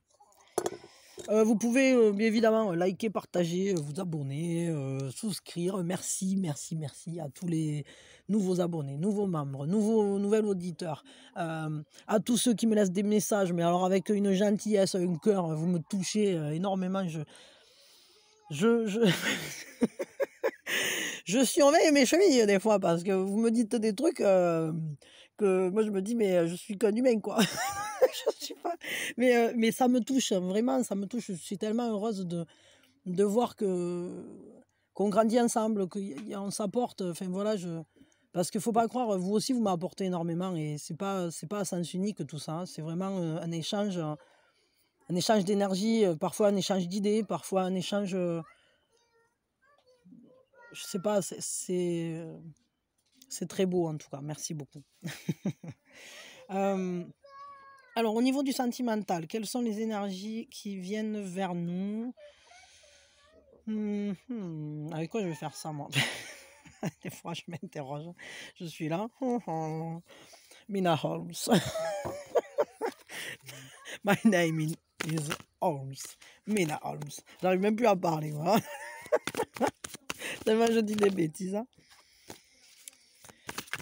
Speaker 1: Euh, vous pouvez euh, bien évidemment liker, partager, vous abonner, souscrire. Merci, merci, merci à tous les nouveaux abonnés, nouveaux membres, nouveaux, nouveaux auditeurs, à tous ceux qui me laissent des messages, mais alors avec une gentillesse, un cœur, vous me touchez énormément. Je, je, je... je surveille mes chevilles des fois parce que vous me dites des trucs euh, que moi je me dis mais je suis qu'un humain quoi. je suis pas... mais, euh, mais ça me touche vraiment, ça me touche. Je suis tellement heureuse de, de voir que qu'on grandit ensemble, qu'on s'apporte. Enfin voilà, je. Parce qu'il faut pas croire, vous aussi vous m'apportez énormément et c'est pas pas à sens unique tout ça. Hein. C'est vraiment euh, un échange, un échange d'énergie, euh, parfois un échange d'idées, parfois un échange. Euh, je sais pas, c'est c'est très beau en tout cas. Merci beaucoup. alors au niveau du sentimental, quelles sont les énergies qui viennent vers nous? Mmh Avec quoi je vais faire ça, moi? Des fois, je m'interroge. Je suis là. Mina Holmes. My name is Holmes. Mina Holmes. J'arrive même plus à parler, moi. Tellement je dis des bêtises. Hein.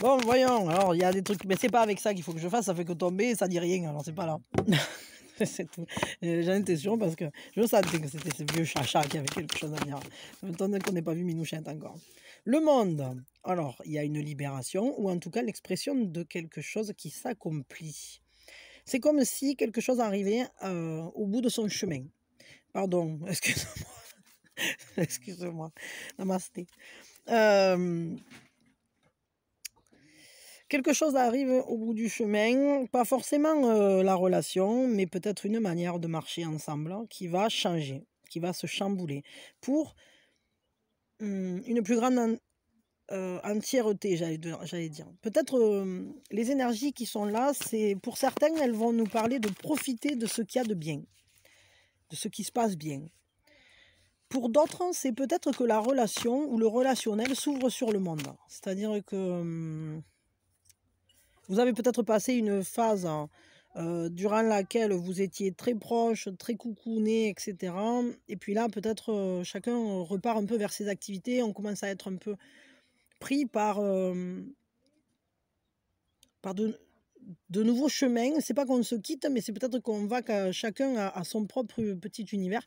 Speaker 1: Bon, voyons. Alors, il y a des trucs. Mais c'est pas avec ça qu'il faut que je fasse. Ça fait que tomber, ça dit rien. Alors, c'est pas là. c'est tout. J'en étais sûr parce que je sentais que c'était ce vieux chacha qui avait quelque chose à dire. Maintenant qu'on n'ait pas vu Minouchette encore. Le monde. Alors, il y a une libération, ou en tout cas l'expression de quelque chose qui s'accomplit. C'est comme si quelque chose arrivait euh, au bout de son chemin. Pardon, excuse-moi. excuse-moi. Namasté. Quelque chose arrive au bout du chemin, pas forcément la relation, mais peut-être une manière de marcher ensemble qui va changer, qui va se chambouler pour hum, une plus grande entièreté, j'allais dire. Peut-être les énergies qui sont là, c'est pour certains, elles vont nous parler de profiter de ce qu'il y a de bien, de ce qui se passe bien. Pour d'autres, c'est peut-être que la relation ou le relationnel s'ouvre sur le monde. C'est-à-dire que hum, vous avez peut-être passé une phase euh, durant laquelle vous étiez très proche, très coucouné, etc. Et puis là, peut-être euh, chacun repart un peu vers ses activités, on commence à être un peu pris par, euh, par de, nouveaux chemins. C'est pas qu'on se quitte, mais c'est peut-être qu'on va chacun à, son propre petit univers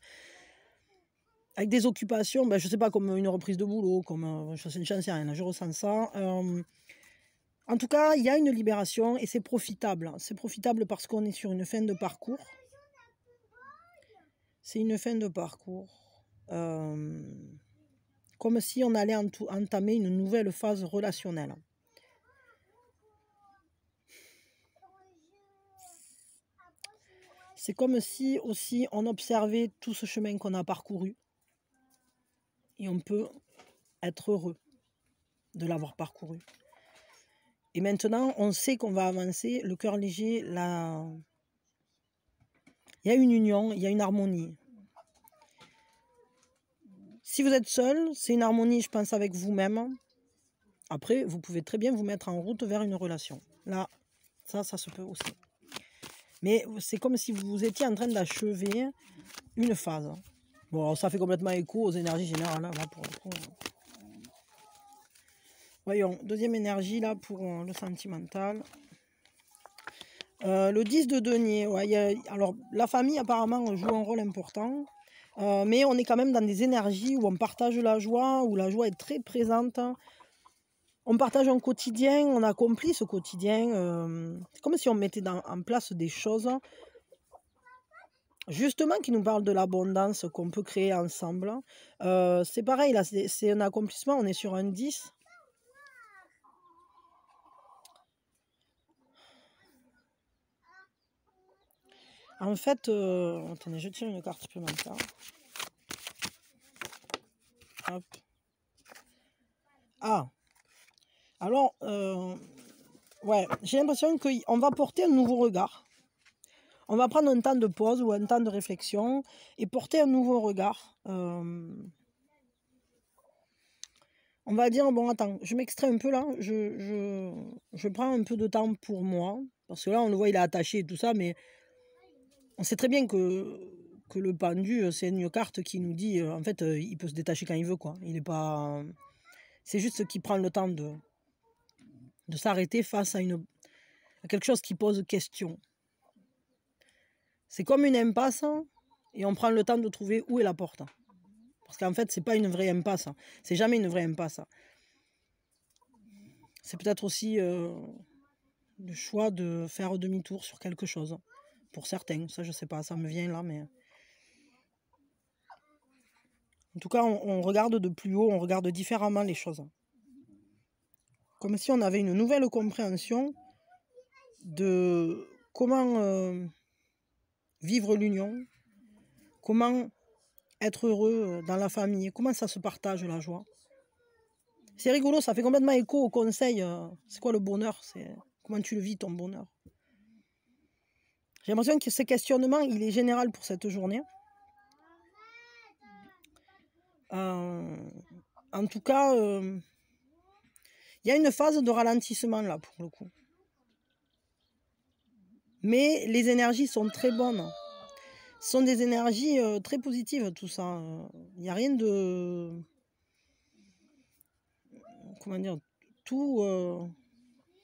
Speaker 1: avec des occupations, ben, je sais pas, comme une reprise de boulot, comme je ne sais rien, je ressens ça. En tout cas, il y a une libération et c'est profitable. C'est profitable parce qu'on est sur une fin de parcours. C'est une fin de parcours. Euh, comme si on allait entamer une nouvelle phase relationnelle. C'est comme si aussi on observait tout ce chemin qu'on a parcouru et on peut être heureux de l'avoir parcouru. Et maintenant, on sait qu'on va avancer, le cœur léger, la... il y a une union, il y a une harmonie. Si vous êtes seul, c'est une harmonie, je pense, avec vous-même. Après, vous pouvez très bien vous mettre en route vers une relation. Là, ça, ça se peut aussi. Mais c'est comme si vous étiez en train d'achever une phase. Bon, ça fait complètement écho aux énergies générales. Hein, là, pour Voyons, deuxième énergie là pour euh, le sentimental. Euh, le 10 de denier, alors la famille apparemment joue un rôle important, euh, mais on est quand même dans des énergies où on partage la joie, où la joie est très présente. On partage un quotidien, on accomplit ce quotidien. c'est comme si on mettait en place des choses justement qui nous parlent de l'abondance qu'on peut créer ensemble. c'est pareil, là, c'est un accomplissement, on est sur un 10. En fait, euh, attendez, je tire une carte supplémentaire. Hop. Ah. Alors, euh, ouais, j'ai l'impression qu'on va porter un nouveau regard. On va prendre un temps de pause ou un temps de réflexion et porter un nouveau regard. Euh, on va dire, bon, attends, je m'extrais un peu là, je, prends un peu de temps pour moi, parce que là, on le voit, il est attaché et tout ça, mais on sait très bien que, le pendu, euh, c'est une carte qui nous dit, euh, en fait, il peut se détacher quand il veut, quoi. Il est pas... C'est juste qu'il prend le temps de, s'arrêter face à, une, quelque chose qui pose question. C'est comme une impasse, hein, et on prend le temps de trouver où est la porte. Parce qu'en fait, c'est pas une vraie impasse. Hein. C'est jamais une vraie impasse. C'est peut-être aussi le choix de faire demi-tour sur quelque chose. Pour certains, ça je sais pas, ça me vient là, mais. En tout cas, on, regarde de plus haut, on regarde différemment les choses. Comme si on avait une nouvelle compréhension de comment euh, vivre l'union, comment être heureux dans la famille, comment ça se partage la joie. C'est rigolo, ça fait complètement écho au conseil. Euh, c'est quoi le bonheur comment tu le vis ton bonheur. J'ai l'impression que ce questionnement, il est général pour cette journée. Euh, en tout cas, euh, il y a une phase de ralentissement là pour le coup. Mais les énergies sont très bonnes. Ce sont des énergies euh, très positives, tout ça. Il n'y a rien de. Comment dire Tout.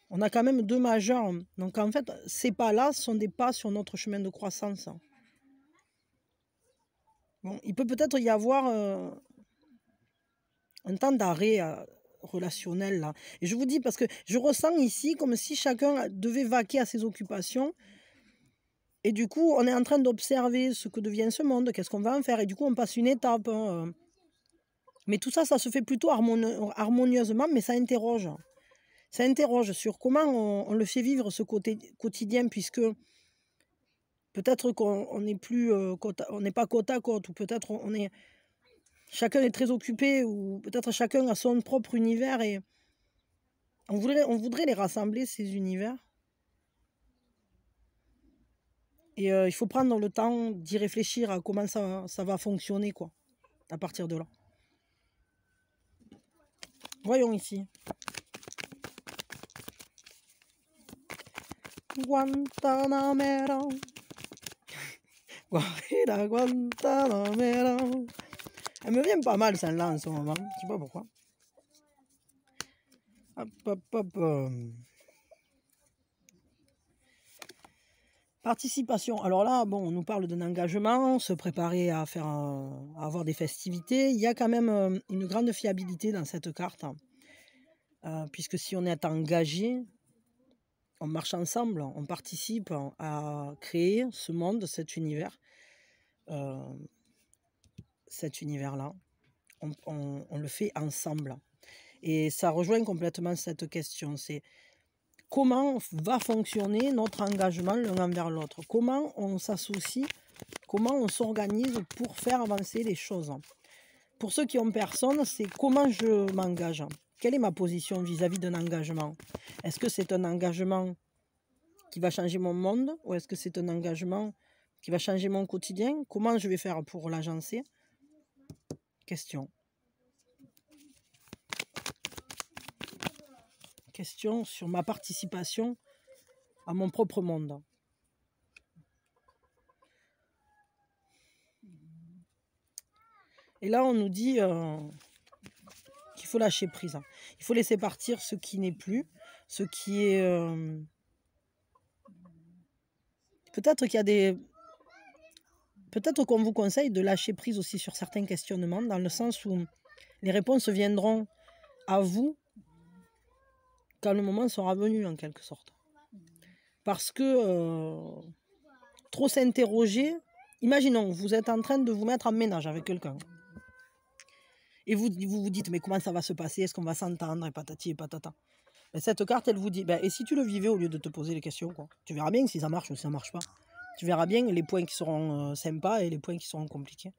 Speaker 1: on a quand même deux majeurs. Donc en fait, ces pas-là sont des pas sur notre chemin de croissance. Bon, il peut peut-être y avoir un temps d'arrêt euh, relationnel là. Et je vous dis parce que je ressens ici comme si chacun devait vaquer à ses occupations. Et du coup, on est en train d'observer ce que devient ce monde, qu'est-ce qu'on va en faire. Et du coup, on passe une étape. Hein. Mais tout ça, ça se fait plutôt harmonieusement, mais ça interroge. Ça interroge sur comment on, le fait vivre ce côté quotidien, puisque peut-être qu'on n'est plus, euh, on n'est pas côte à côte, ou peut-être on est, chacun est très occupé ou peut-être chacun a son propre univers et on voudrait, les rassembler, ces univers. Et euh, il faut prendre le temps d'y réfléchir à comment ça, ça va fonctionner, quoi, à partir de là. Voyons ici. Guantanamera. Guantanamera. Elle me vient pas mal celle-là en ce moment. Je sais pas pourquoi. Hop, hop, hop. Euh. Participation. Alors là, bon, on nous parle d'un engagement, se préparer à faire, avoir des festivités. Il y a quand même euh, une grande fiabilité dans cette carte, euh, puisque si on est engagé, on marche ensemble, on participe à créer ce monde, cet univers cet univers-là. On, le fait ensemble. Et ça rejoint complètement cette question. C'est comment va fonctionner notre engagement l'un envers l'autre? Comment on s'associe? Comment on s'organise pour faire avancer les choses? Pour ceux qui ont personne, c'est comment je m'engage? Quelle est ma position vis-à-vis d'un engagement? Est-ce que c'est un engagement qui va changer mon monde ou est-ce que c'est un engagement qui va changer mon quotidien? Comment je vais faire pour l'agencer? Question. Sur ma participation à mon propre monde. Et là, on nous dit euh, qu'il faut lâcher prise. Il faut laisser partir ce qui n'est plus, ce qui est... Euh, peut-être qu'il y a des Peut-être qu'on vous conseille de lâcher prise aussi sur certains questionnements, dans le sens où les réponses viendront à vous quand le moment sera venu, en quelque sorte. Parce que euh, trop s'interroger, imaginons, vous êtes en train de vous mettre en ménage avec quelqu'un. Et vous, vous dites, mais comment ça va se passer? Est-ce qu'on va s'entendre? Et patati et patata. Cette carte, elle vous dit, ben, et si tu le vivais au lieu de te poser les questions Tu verras bien si ça marche ou si ça marche pas. Tu verras bien les points qui seront euh, sympas et les points qui seront compliqués.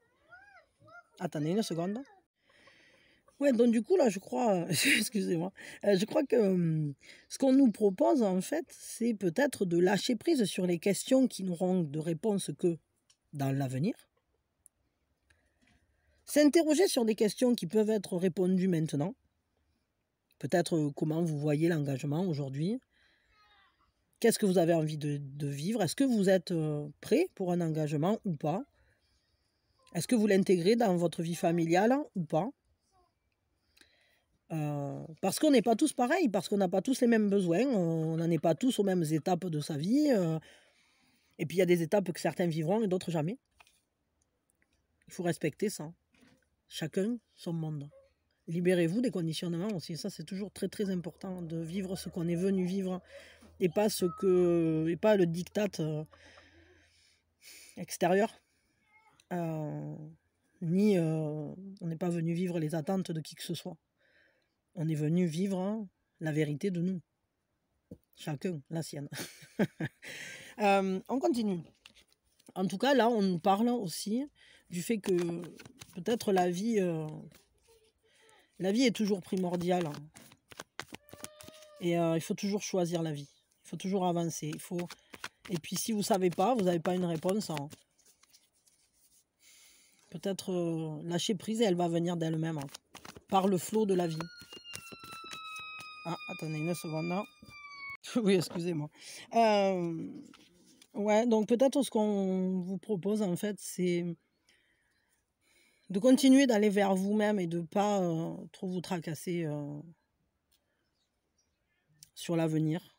Speaker 1: Attendez une seconde. Ouais, donc du coup, là, je crois, excusez-moi, euh, je crois que hum, ce qu'on nous propose, en fait, c'est peut-être de lâcher prise sur les questions qui n'auront de réponse que dans l'avenir. S'interroger sur des questions qui peuvent être répondues maintenant. Peut-être euh, comment vous voyez l'engagement aujourd'hui, Qu'est-ce que vous avez envie de, vivre? Est-ce que vous êtes euh, prêt pour un engagement ou pas? Est-ce que vous l'intégrez dans votre vie familiale ou pas? Euh, parce qu'on n'est pas tous pareils, parce qu'on n'a pas tous les mêmes besoins, on n'en est pas tous aux mêmes étapes de sa vie. Euh, et puis il y a des étapes que certains vivront et d'autres jamais. Il faut respecter ça. Chacun son monde. Libérez-vous des conditionnements aussi. Ça, c'est toujours très très important de vivre ce qu'on est venu vivre et pas ce que et pas le diktat euh, extérieur. Euh, ni on n'est pas venu vivre les attentes de qui que ce soit. On est venu vivre hein, la vérité de nous. Chacun, la sienne. on continue. En tout cas, là, on nous parle aussi du fait que peut-être la vie, la vie est toujours primordiale. Et il faut toujours choisir la vie. Faut toujours avancer. Il faut... Et puis si vous ne savez pas, vous n'avez pas une réponse, hein. peut-être lâcher prise et elle va venir d'elle-même. Hein, par le flot de la vie. Ah, attendez une seconde. oui, excusez-moi. ouais, donc peut-être ce qu'on vous propose en fait, c'est de continuer d'aller vers vous-même et de ne pas trop vous tracasser sur l'avenir,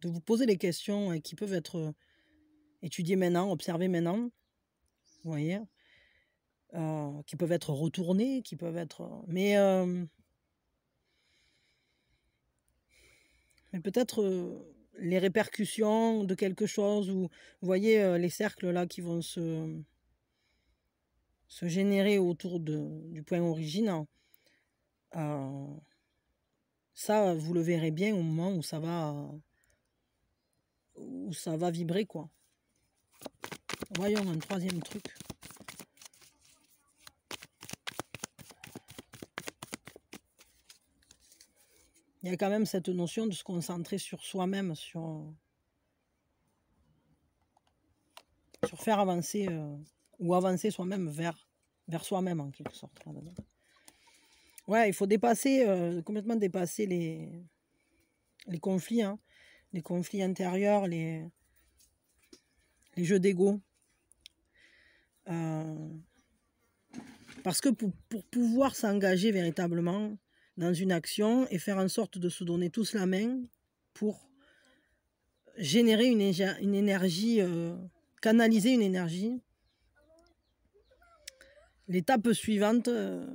Speaker 1: de vous poser les questions qui peuvent être étudiées maintenant, observées maintenant, vous voyez, qui peuvent être retournées, qui peuvent être... Mais mais peut-être les répercussions de quelque chose, ou vous voyez les cercles là qui vont se, se générer autour de, du point origine, ça, vous le verrez bien au moment où ça va, où ça va vibrer, quoi. Voyons un troisième truc. il y a quand même cette notion de se concentrer sur soi-même, sur, sur faire avancer euh, ou avancer soi-même vers, vers soi-même en quelque sorte. Ouais, il faut dépasser, euh, complètement dépasser les, les conflits, hein, les conflits intérieurs, les, les jeux d'ego. Euh, parce que pour, pour pouvoir s'engager véritablement, dans une action et faire en sorte de se donner tous la main pour générer une, énergie, euh, canaliser une énergie. L'étape suivante, euh,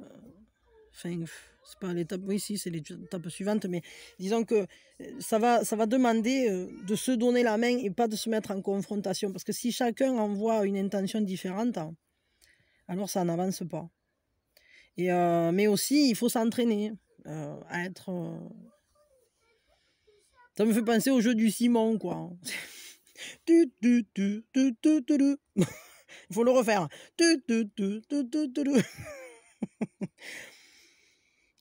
Speaker 1: c'est pas l'étape, oui, si, c'est l'étape suivante, mais disons que euh, ça va, ça va demander de se donner la main et pas de se mettre en confrontation. Parce que si chacun envoie une intention différente, alors ça n'avance pas. Et, mais aussi, il faut s'entraîner. Euh, à être. Euh, ça me fait penser au jeu du ciment, quoi. Il faut le refaire.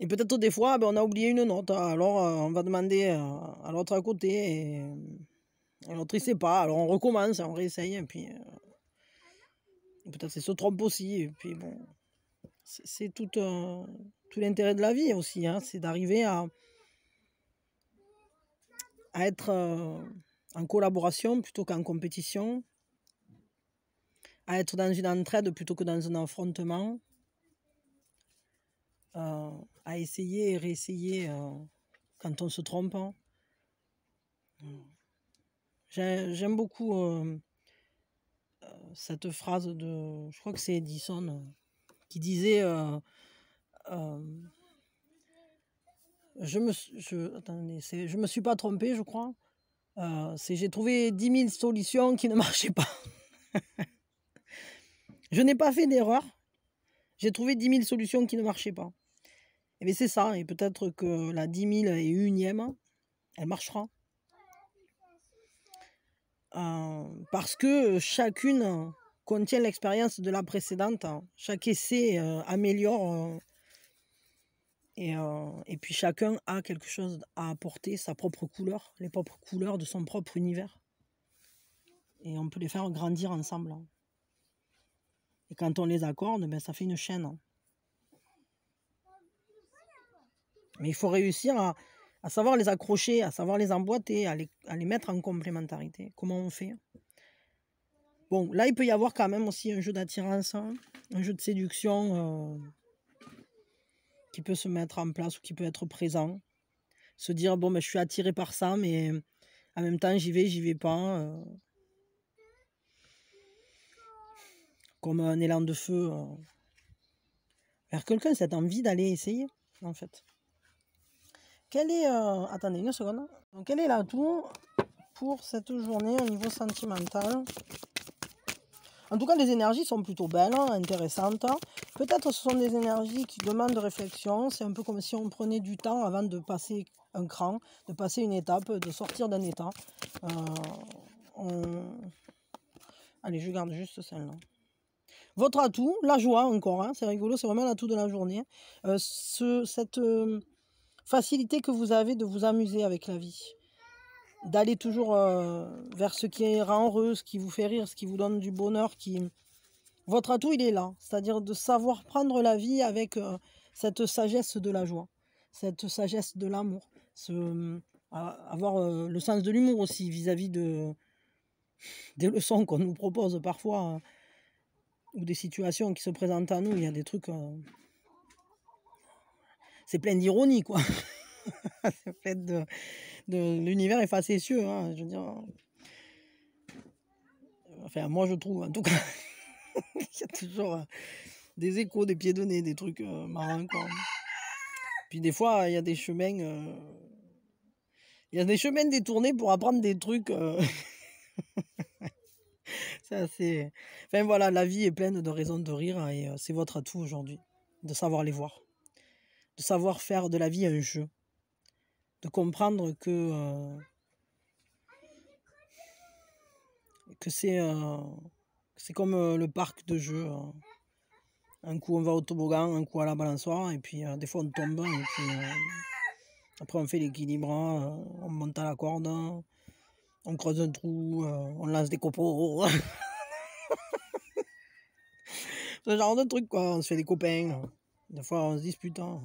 Speaker 1: Et peut-être des fois, ben, on a oublié une note. Alors, euh, on va demander à l'autre à côté. Et l'autre, il sait pas. Alors, on recommence, on réessaye. Et puis, peut-être c'est se trompe aussi. Et puis, bon, c'est tout tout l'intérêt de la vie aussi, hein, c'est d'arriver à, à être euh, en collaboration plutôt qu'en compétition, à être dans une entraide plutôt que dans un affrontement, euh, à essayer et réessayer euh, quand on se trompe. Hein. J'aime beaucoup cette phrase de, je crois que c'est Edison, qui disait je me, je, attendez, je me suis pas trompé, je crois. c'est j'ai trouvé 10 000 solutions qui ne marchaient pas. je n'ai pas fait d'erreur. J'ai trouvé 10 000 solutions qui ne marchaient pas. Et bien c'est ça. Et peut-être que la 10 000 et unième, elle marchera. parce que chacune contient l'expérience de la précédente. Chaque essai améliore et, puis chacun a quelque chose à apporter, sa propre couleur, les propres couleurs de son propre univers. Et on peut les faire grandir ensemble. Et quand on les accorde, ben, ça fait une chaîne. Hein. Mais il faut réussir à, savoir les accrocher, à savoir les emboîter, à les, mettre en complémentarité. Comment on fait? Bon, là, il peut y avoir quand même aussi un jeu d'attirance, hein, un jeu de séduction. Euh, qui peut se mettre en place ou qui peut être présent. Se dire, bon, ben, je suis attiré par ça, mais en même temps, j'y vais, j'y vais pas. Euh. comme un élan de feu euh, vers quelqu'un, cette envie d'aller essayer, en fait. Quel est. Euh. Donc, quel est l'atout pour cette journée au niveau sentimental? En tout cas, les énergies sont plutôt belles, hein, intéressantes. Peut-être ce sont des énergies qui demandent réflexion. C'est un peu comme si on prenait du temps avant de passer un cran, de passer une étape, de sortir d'un état. Euh, Allez, je garde juste celle-là. Votre atout, la joie encore, hein, c'est rigolo, c'est vraiment l'atout de la journée. Euh, ce, cette facilité que vous avez de vous amuser avec la vie, d'aller toujours euh, vers ce qui rend heureux, ce qui vous fait rire, ce qui vous donne du bonheur, qui... Votre atout, il est là, c'est-à-dire de savoir prendre la vie avec cette sagesse de la joie, cette sagesse de l'amour, ce, avoir le sens de l'humour aussi vis-à-vis de des leçons qu'on nous propose parfois. Hein ou des situations qui se présentent à nous, il y a des trucs. Euh, c'est plein d'ironie, quoi. c'est plein de, L'univers est facétieux, hein, je veux dire. Enfin, moi, je trouve, en tout cas, il y a toujours euh, des échos, des pieds de nez, des trucs euh, quoi. Puis des fois, il y a des chemins. Il y a des chemins détournés pour apprendre des trucs. C'est assez. Enfin voilà, la vie est pleine de raisons de rire et c'est votre atout aujourd'hui, de savoir les voir, de savoir faire de la vie un jeu, de comprendre que que c'est comme le parc de jeux. Un coup on va au toboggan, un coup à la balançoire et puis des fois on tombe et puis après on fait l'équilibre, on monte à la corde on creuse un trou, euh, on lance des copeaux. Ce genre de truc, quoi. On se fait des copains. Des fois, on se dispute. Hein.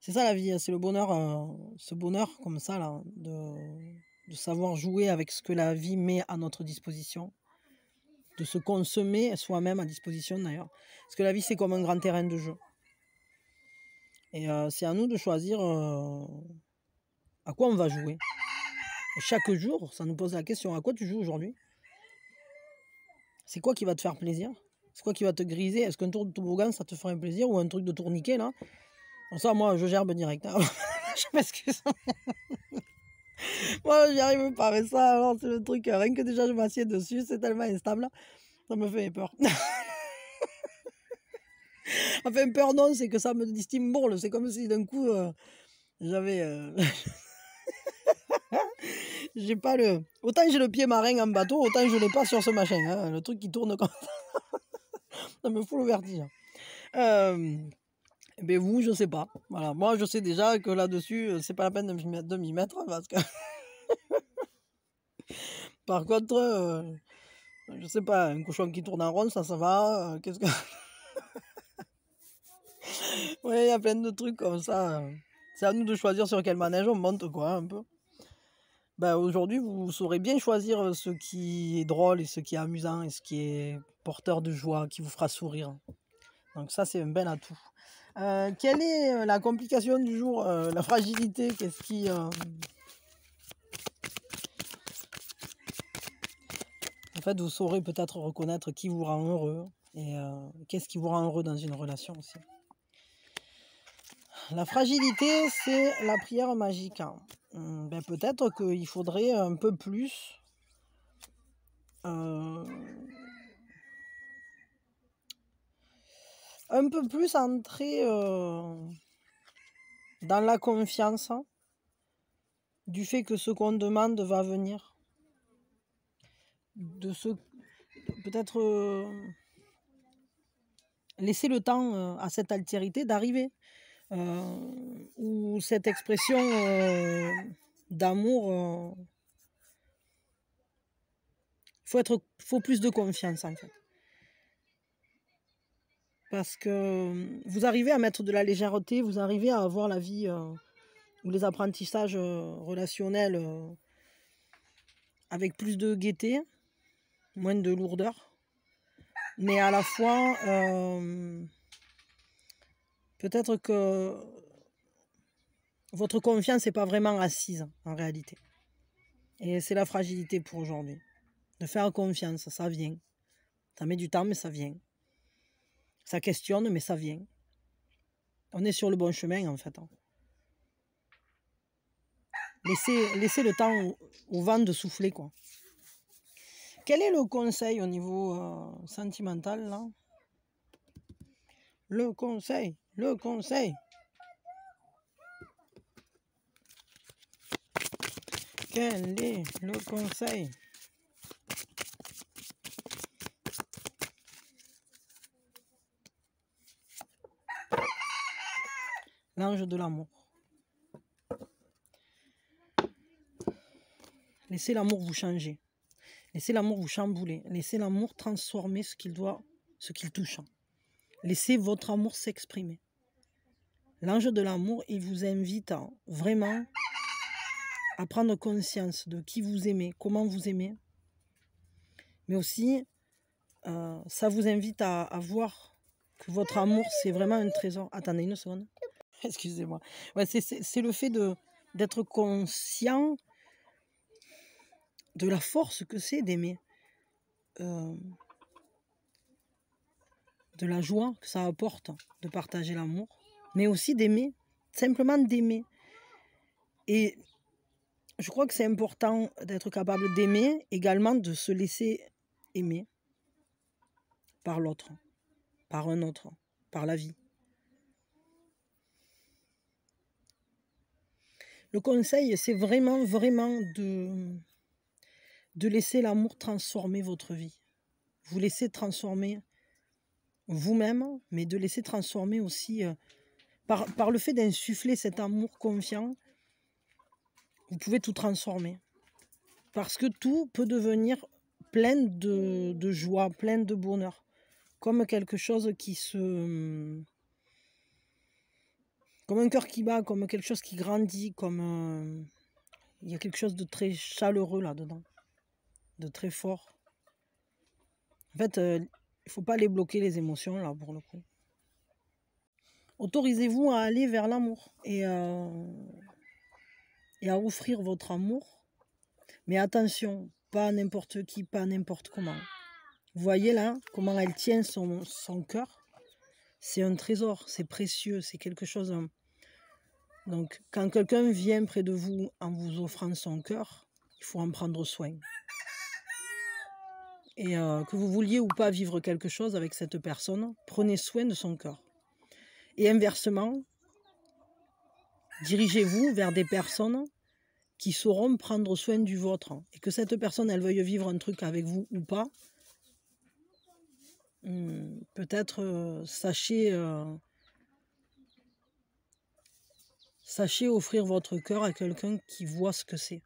Speaker 1: C'est ça la vie, hein. c'est le bonheur, euh, ce bonheur comme ça, là, de, savoir jouer avec ce que la vie met à notre disposition, de se consommer soi-même à disposition d'ailleurs. Parce que la vie, c'est comme un grand terrain de jeu. Et euh, c'est à nous de choisir à quoi on va jouer chaque jour, ça nous pose la question à quoi tu joues aujourd'hui? C'est quoi qui va te faire plaisir? Quoi qui va te griser Est-ce qu'un tour de toboggan, ça te ferait plaisir Ou un truc de tourniquet, là? Ça, moi, je gerbe direct. Hein. moi, j'y arrive pas avec ça. C'est le truc, rien que déjà je m'assieds dessus, c'est tellement instable. Ça me fait peur. enfin, peur, non, c'est que ça me distimbourle. C'est comme si d'un coup, euh, j'avais. Euh, j'ai pas le. Autant j'ai le pied marin en bateau, autant je l'ai pas sur ce machin. Hein, le truc qui tourne comme ça. Ça me fout le vertige. Euh... Ben vous, je sais pas. Voilà. Moi, je sais déjà que là-dessus, euh, c'est pas la peine de m'y mettre parce que. Par contre, euh, je sais pas, un cochon qui tourne en rond, ça, ça va. Euh, qu'est-ce que. ouais, il y a plein de trucs comme ça. C'est à nous de choisir sur quel manège on monte, quoi, un peu. Bah, aujourd'hui, vous saurez bien choisir ce qui est drôle et ce qui est amusant et ce qui est porteur de joie, qui vous fera sourire. Donc ça, c'est un bel atout. quelle est la complication du jour La fragilité? Qu'est-ce qui... En fait, vous saurez peut-être reconnaître qui vous rend heureux et qu'est-ce qui vous rend heureux dans une relation aussi. La fragilité, c'est la prière magique. Mmh, ben, peut-être qu'il faudrait un peu plus euh, un peu plus entrer euh, dans la confiance du fait que ce qu'on demande va venir. De ce peut-être euh, laisser le temps à cette altérité d'arriver. Euh, ou cette expression euh, d'amour, il euh, faut, faut plus de confiance en fait. Parce que vous arrivez à mettre de la légèreté, vous arrivez à avoir la vie ou les apprentissages relationnels avec plus de gaieté, moins de lourdeur, mais à la fois peut-être que votre confiance n'est pas vraiment assise en réalité. Et c'est la fragilité pour aujourd'hui. De faire confiance, ça vient. Ça met du temps, mais ça vient. Ça questionne, mais ça vient. On est sur le bon chemin en fait. Hein. Laissez, le temps au, vent de souffler. quoi. Quel est le conseil au niveau euh, sentimental là? Le conseil, le conseil. Quel est le conseil? L'ange de l'amour. Laissez l'amour vous changer. Laissez l'amour vous chambouler. Laissez l'amour transformer ce qu'il doit, ce qu'il touche. Laissez votre amour s'exprimer. L'ange de l'amour, il vous invite vraiment à prendre conscience de qui vous aimez, comment vous aimez. Mais aussi, euh, ça vous invite à, voir que votre amour, c'est vraiment un trésor. Attendez une seconde. Excusez-moi. C'est le fait d'être conscient de la force que c'est d'aimer. Euh, de la joie que ça apporte de partager l'amour, mais aussi d'aimer, simplement d'aimer. Et je crois que c'est important d'être capable d'aimer, également de se laisser aimer par l'autre, par un autre, par la vie. Le conseil, c'est vraiment, vraiment de, de laisser l'amour transformer votre vie. Vous laissez transformer vous-même, mais de laisser transformer aussi euh, par, le fait d'insuffler cet amour confiant. Vous pouvez tout transformer. Parce que tout peut devenir plein de, de joie, plein de bonheur. Comme quelque chose qui se comme un cœur qui bat, comme quelque chose qui grandit, comme euh, il y a quelque chose de très chaleureux là-dedans, de très fort. En fait, euh, il ne faut pas les bloquer les émotions là pour le coup. Autorisez-vous à aller vers l'amour et, euh, et à offrir votre amour. Mais attention, pas n'importe qui, pas n'importe comment. Vous voyez là comment elle tient son, cœur? C'est un trésor, c'est précieux, c'est quelque chose donc, quand quelqu'un vient près de vous en vous offrant son cœur, il faut en prendre soin. Et euh, que vous vouliez ou pas vivre quelque chose avec cette personne, prenez soin de son cœur. Et inversement, dirigez-vous vers des personnes qui sauront prendre soin du vôtre. Et que cette personne, elle veuille vivre un truc avec vous ou pas, hmm, peut-être euh, sachez euh, Sachez offrir votre cœur à quelqu'un qui voit ce que c'est.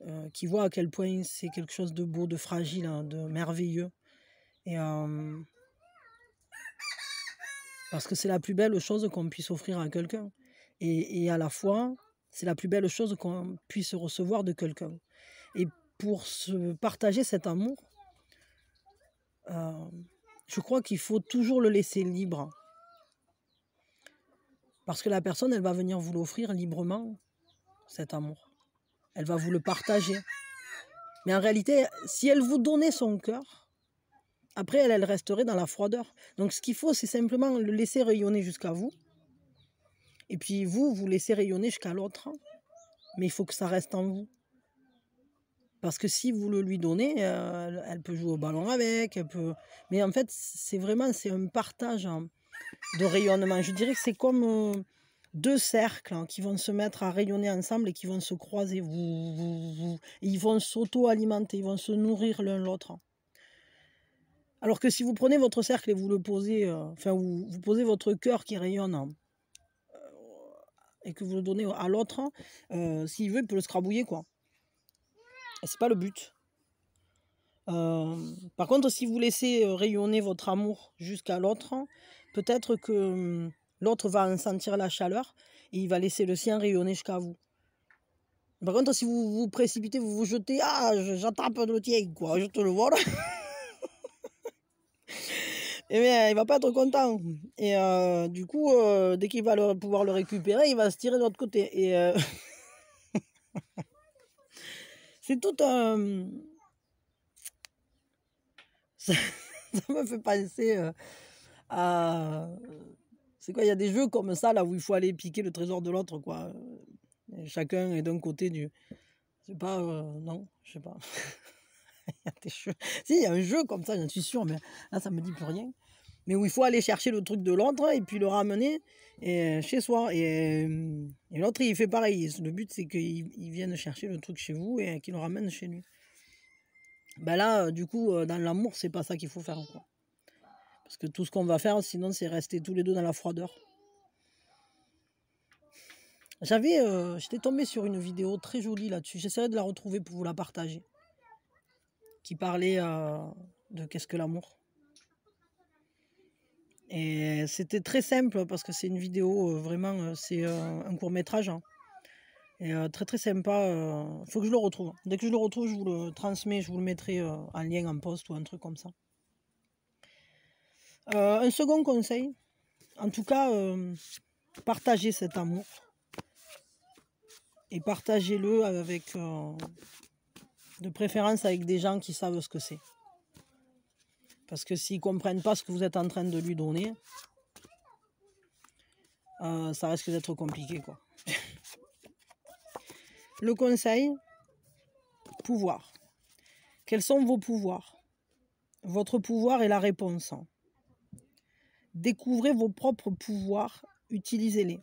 Speaker 1: Euh, qui voit à quel point c'est quelque chose de beau, de fragile, hein, de merveilleux. Et parce que c'est la plus belle chose qu'on puisse offrir à quelqu'un. Et, à la fois, c'est la plus belle chose qu'on puisse recevoir de quelqu'un. Et pour se partager cet amour, euh, je crois qu'il faut toujours le laisser libre. Parce que la personne, elle va venir vous l'offrir librement, cet amour. Elle va vous le partager. Mais en réalité, si elle vous donnait son cœur, après, elle, elle resterait dans la froideur. Donc, ce qu'il faut, c'est simplement le laisser rayonner jusqu'à vous. Et puis, vous, vous laissez rayonner jusqu'à l'autre. Mais il faut que ça reste en vous. Parce que si vous le lui donnez, euh, elle peut jouer au ballon avec, elle peut... Mais en fait, c'est vraiment, c'est un partage. Hein de rayonnement. Je dirais que c'est comme euh, deux cercles hein, qui vont se mettre à rayonner ensemble et qui vont se croiser. Vous, Ils vont s'auto-alimenter, ils vont se nourrir l'un l'autre. Alors que si vous prenez votre cercle et vous le posez, euh, enfin vous, posez votre cœur qui rayonne euh, et que vous le donnez à l'autre, s'il veut, il peut le scrabouiller quoi. Et c'est pas le but. par contre, si vous laissez rayonner votre amour jusqu'à l'autre, peut-être que hum, l'autre va en sentir la chaleur et il va laisser le sien rayonner jusqu'à vous. Par contre, si vous vous précipitez, vous vous jetez, ah, j'attrape le tien, quoi, je te le vole. Eh bien, il va pas être content. Et euh, du coup, euh, dès qu'il va pouvoir le récupérer, il va se tirer de l'autre côté. Et euh, c'est tout un. Ça, me fait penser c'est quoi Il y a des jeux comme ça, là, où il faut aller piquer le trésor de l'autre, quoi. chacun est d'un côté du. C'est pas. Euh, non, je sais pas. il y a des jeux. Si, il y a un jeu comme ça, j'en suis sûr, mais là, ça me dit plus rien. Mais où il faut aller chercher le truc de l'autre et puis le ramener chez soi. Et, l'autre, il fait pareil. Le but, c'est qu'il vienne chercher le truc chez vous et qu'il le ramène chez lui. Ben là, du coup, dans l'amour, c'est pas ça qu'il faut faire. Parce que tout ce qu'on va faire, sinon, c'est rester tous les deux dans la froideur. J'avais, j'étais tombé sur une vidéo très jolie là-dessus. J'essaierai de la retrouver pour vous la partager. Qui parlait de qu'est-ce que l'amour. Et c'était très simple parce que c'est une vidéo, vraiment, c'est un court métrage. Hein. Et très très sympa. Il faut que je le retrouve. Dès que je le retrouve, je vous le transmets, je vous le mettrai en lien en post ou un truc comme ça. un second conseil, en tout cas, partagez cet amour. Et partagez-le avec, de préférence avec des gens qui savent ce que c'est. Parce que s'ils ne comprennent pas ce que vous êtes en train de lui donner, euh, ça risque d'être compliqué. Quoi. Le conseil, pouvoir. Quels sont vos pouvoirs? Votre pouvoir est la réponse. Découvrez vos propres pouvoirs, utilisez-les.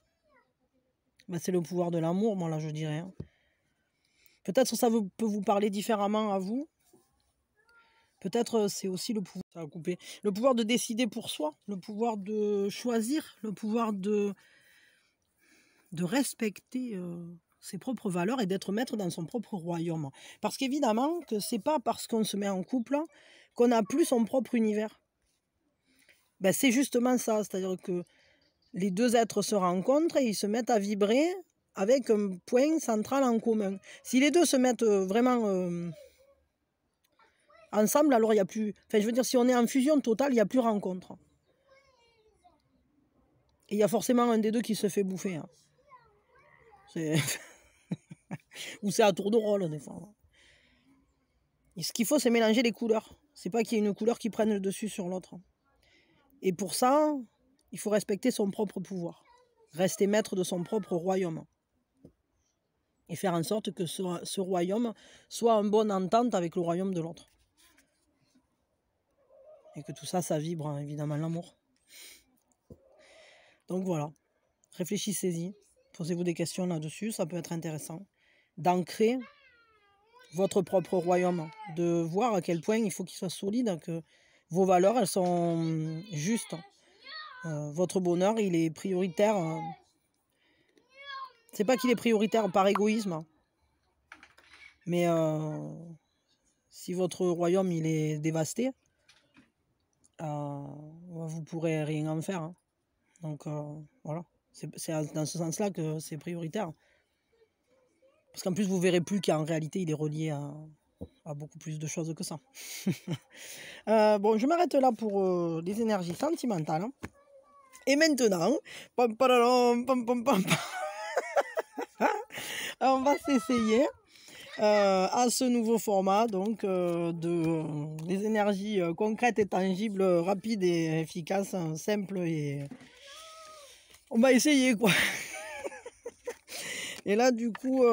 Speaker 1: Ben, c'est le pouvoir de l'amour, moi là je dirais. Hein. Peut-être ça peut vous parler différemment à vous, Peut-être c'est aussi le pouvoir, le pouvoir de décider pour soi, le pouvoir de choisir, le pouvoir de, respecter ses propres valeurs et d'être maître dans son propre royaume. Parce qu'évidemment que c'est pas parce qu'on se met en couple qu'on n'a plus son propre univers. Ben, c'est justement ça, c'est-à-dire que les deux êtres se rencontrent et ils se mettent à vibrer avec un point central en commun. Si les deux se mettent vraiment ensemble, alors il n'y a plus. Enfin, je veux dire, si on est en fusion totale, il n'y a plus rencontre. Et il y a forcément un des deux qui se fait bouffer. Hein. Ou c'est à tour de rôle, des fois. Et ce qu'il faut, c'est mélanger les couleurs. C'est pas qu'il y ait une couleur qui prenne le dessus sur l'autre. Et pour ça, il faut respecter son propre pouvoir. Rester maître de son propre royaume. Et faire en sorte que ce, ce royaume soit en bonne entente avec le royaume de l'autre. Et que tout ça, ça vibre hein, évidemment l'amour. Donc voilà, réfléchissez-y, posez-vous des questions là-dessus, ça peut être intéressant. D'ancrer votre propre royaume, de voir à quel point il faut qu'il soit solide, que vos valeurs, elles sont justes. Euh, votre bonheur, il est prioritaire. Euh, c'est pas qu'il est prioritaire par égoïsme, mais euh, si votre royaume il est dévasté, euh, vous pourrez rien en faire. Hein. Donc euh, voilà, c'est dans ce sens-là que c'est prioritaire. Parce qu'en plus, vous verrez plus qu'en réalité, il est relié à, beaucoup plus de choses que ça. Euh, bon, je m'arrête là pour les énergies sentimentales. Et maintenant, on va s'essayer euh, à ce nouveau format, donc euh, de des énergies euh, concrètes et tangibles, rapides et efficaces, hein, simples et on va essayer quoi. et là du coup,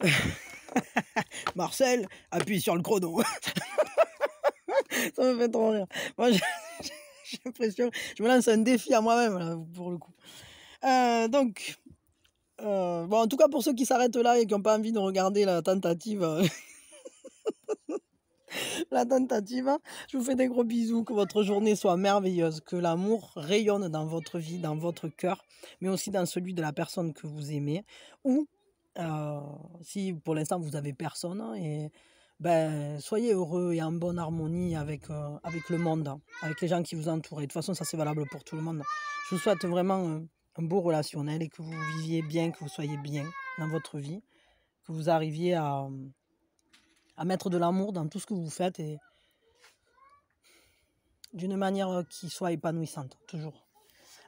Speaker 1: Marcel appuie sur le chrono. Ça me fait trop rire. Moi, j'ai l'impression, je me lance un défi à moi-même pour le coup. donc, euh, bon, en tout cas, pour ceux qui s'arrêtent là et qui n'ont pas envie de regarder la tentative, euh, la tentative, je vous fais des gros bisous, que votre journée soit merveilleuse, que l'amour rayonne dans votre vie, dans votre cœur, mais aussi dans celui de la personne que vous aimez, ou euh, si pour l'instant vous avez personne, hein, et ben, soyez heureux et en bonne harmonie avec, avec le monde, avec les gens qui vous entourent. Et de toute façon, ça c'est valable pour tout le monde. Je vous souhaite vraiment un beau relationnel et que vous viviez bien, que vous soyez bien dans votre vie, que vous arriviez à, à mettre de l'amour dans tout ce que vous faites et d'une manière qui soit épanouissante, toujours.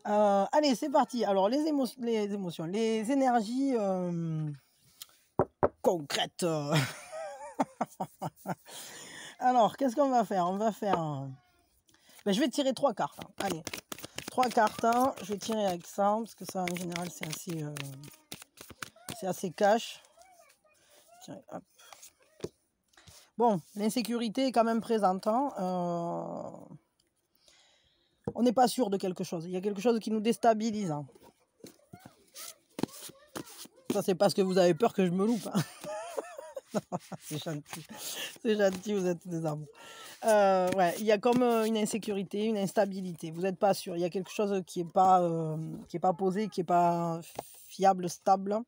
Speaker 1: Euh, allez, c'est parti. Alors, les, les émotions, les énergies euh, concrètes. Alors, qu'est-ce qu'on va faire? On va faire... Ben, je vais tirer trois cartes. Hein. Allez, trois. Hein. Je vais tirer avec ça, parce que ça, en général, c'est assez, euh, c'est assez cash. Bon, l'insécurité est quand même présente. Hein, on n'est pas sûr de quelque chose. Il y a quelque chose qui nous déstabilise. Hein. Ça, c'est parce que vous avez peur que je me loupe. Hein. c'est gentil. C'est gentil, vous êtes des amours. Euh, ouais, il y a comme euh, une insécurité, une instabilité. Vous n'êtes pas sûr. Il y a quelque chose qui n'est pas, euh, pas posé, qui n'est pas fiable, stable.